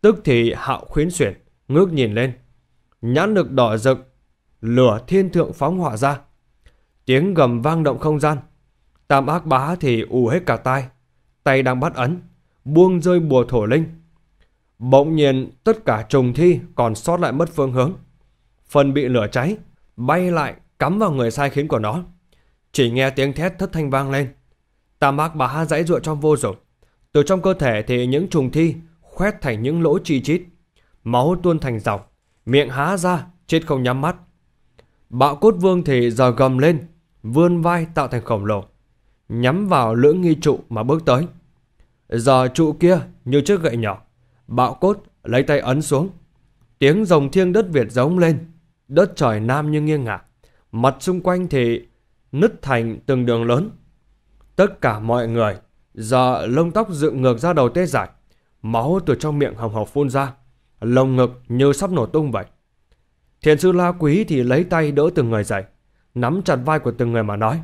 Tức thì hạo khuyến xuyển, ngước nhìn lên. Nhãn lực đỏ rực, lửa thiên thượng phóng hỏa ra. Tiếng gầm vang động không gian. Tam ác bá thì ù hết cả tai. Tay đang bắt ấn, buông rơi bùa thổ linh. Bỗng nhiên tất cả trùng thi còn sót lại mất phương hướng. Phần bị lửa cháy, bay lại cắm vào người sai khiến của nó. Chỉ nghe tiếng thét thất thanh vang lên. Tam bà bá dãy ruộng trong vô dụng. Từ trong cơ thể thì những trùng thi khoét thành những lỗ chi chít. Máu tuôn thành dọc, miệng há ra, chết không nhắm mắt. Bạo cốt vương thì giờ gầm lên, vươn vai tạo thành khổng lồ, nhắm vào lưỡng nghi trụ mà bước tới. Giờ trụ kia như chiếc gậy nhỏ, bạo cốt lấy tay ấn xuống. Tiếng rồng thiêng đất Việt giống lên, đất trời nam như nghiêng ngả. Mặt xung quanh thì nứt thành từng đường lớn. Tất cả mọi người giờ lông tóc dựng ngược ra đầu tê dại, máu từ trong miệng hồng hộc phun ra, lồng ngực như sắp nổ tung vậy. Thiền sư La Quý thì lấy tay đỡ từng người dậy, nắm chặt vai của từng người mà nói.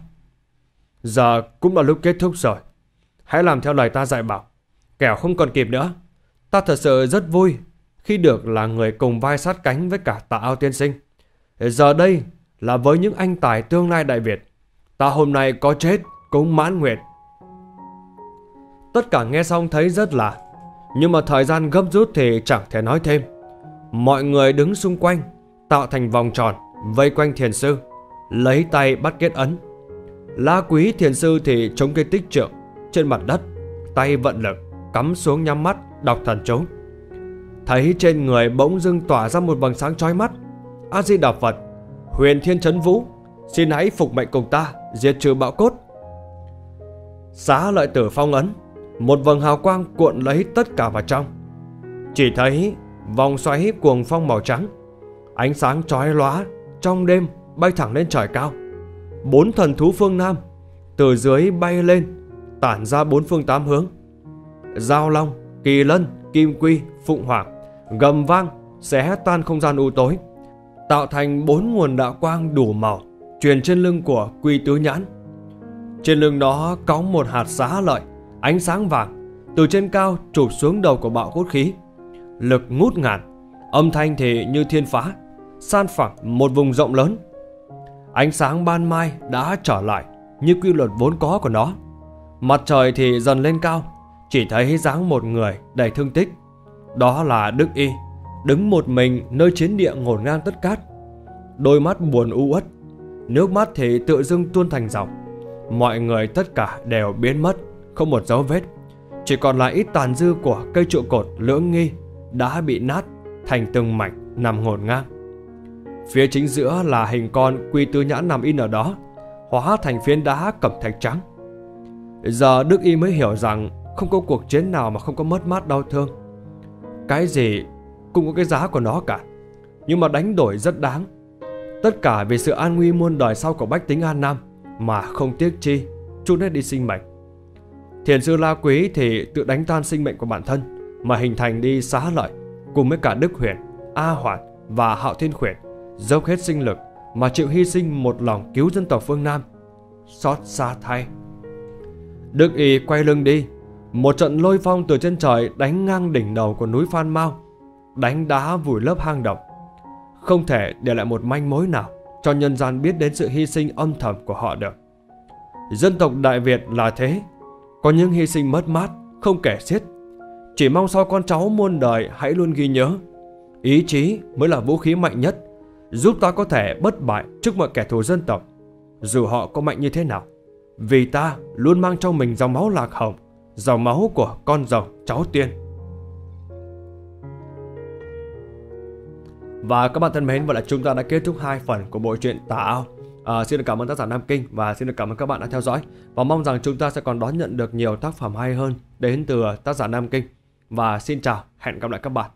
Giờ cũng là lúc kết thúc rồi. Hãy làm theo lời ta dạy bảo. Kẻo không còn kịp nữa. Ta thật sự rất vui khi được là người cùng vai sát cánh với cả tạ ao tiên sinh. Giờ đây là với những anh tài tương lai Đại Việt. Ta hôm nay có chết cũng mãn nguyện. Tất cả nghe xong thấy rất lạ. Nhưng mà thời gian gấp rút thì chẳng thể nói thêm. Mọi người đứng xung quanh, tạo thành vòng tròn, vây quanh thiền sư, lấy tay bắt kết ấn. La quý thiền sư thì chống cây tích trượng trên mặt đất, tay vận lực, cắm xuống nhắm mắt, đọc thần chú. Thấy trên người bỗng dưng tỏa ra một vầng sáng chói mắt. A Di Đà Phật, Huyền Thiên Chấn Vũ, xin hãy phục mệnh cùng ta, diệt trừ bạo cốt. Xá lợi tử phong ấn, một vầng hào quang cuộn lấy tất cả vào trong. Chỉ thấy vòng xoáy cuồng phong màu trắng, ánh sáng chói lóa trong đêm bay thẳng lên trời cao. Bốn thần thú phương Nam từ dưới bay lên, tản ra bốn phương tám hướng. Giao Long, Kỳ Lân, Kim Quy, Phụng Hoàng gầm vang xé tan không gian u tối, tạo thành bốn nguồn đạo quang đủ màu truyền trên lưng của Quy Tứ Nhãn. Trên lưng nó có một hạt xá lợi, ánh sáng vàng, từ trên cao chụp xuống đầu của bạo cốt khí. Lực ngút ngàn, âm thanh thì như thiên phá, san phẳng một vùng rộng lớn. Ánh sáng ban mai đã trở lại như quy luật vốn có của nó. Mặt trời thì dần lên cao, chỉ thấy dáng một người đầy thương tích. Đó là Đức Y, đứng một mình nơi chiến địa ngổn ngang tất cát. Đôi mắt buồn u uất, nước mắt thì tự dưng tuôn thành dòng. Mọi người tất cả đều biến mất, không một dấu vết. Chỉ còn lại ít tàn dư của cây trụ cột lưỡng nghi đã bị nát thành từng mảnh nằm ngổn ngang. Phía chính giữa là hình con quy tứ nhãn nằm in ở đó, hóa thành phiến đá cẩm thạch trắng. Giờ Đức Y mới hiểu rằng không có cuộc chiến nào mà không có mất mát đau thương. Cái gì cũng có cái giá của nó cả, nhưng mà đánh đổi rất đáng. Tất cả vì sự an nguy muôn đời sau của bách tính An Nam mà không tiếc chi, chút hết đi sinh mệnh. Thiền sư La Quý thì tự đánh tan sinh mệnh của bản thân mà hình thành đi xá lợi cùng với cả Đức Huyền, A Hoạt và Hạo Thiên Huyền dốc hết sinh lực mà chịu hy sinh một lòng cứu dân tộc phương Nam. Xót xa thay. Đức Y quay lưng đi, một trận lôi phong từ trên trời đánh ngang đỉnh đầu của núi Phan Mao, đánh đá vùi lấp hang động. Không thể để lại một manh mối nào cho nhân gian biết đến sự hy sinh âm thầm của họ được. Dân tộc Đại Việt là thế, có những hy sinh mất mát, không kể xiết. Chỉ mong sau con cháu muôn đời hãy luôn ghi nhớ, ý chí mới là vũ khí mạnh nhất, giúp ta có thể bất bại trước mọi kẻ thù dân tộc, dù họ có mạnh như thế nào. Vì ta luôn mang trong mình dòng máu lạc hồng, dòng máu của con rồng cháu tiên. Và các bạn thân mến, vậy là chúng ta đã kết thúc hai phần của bộ truyện Tà Ao. À, xin được cảm ơn tác giả Nam Kinh và xin được cảm ơn các bạn đã theo dõi và mong rằng chúng ta sẽ còn đón nhận được nhiều tác phẩm hay hơn đến từ tác giả Nam Kinh. Và xin chào, hẹn gặp lại các bạn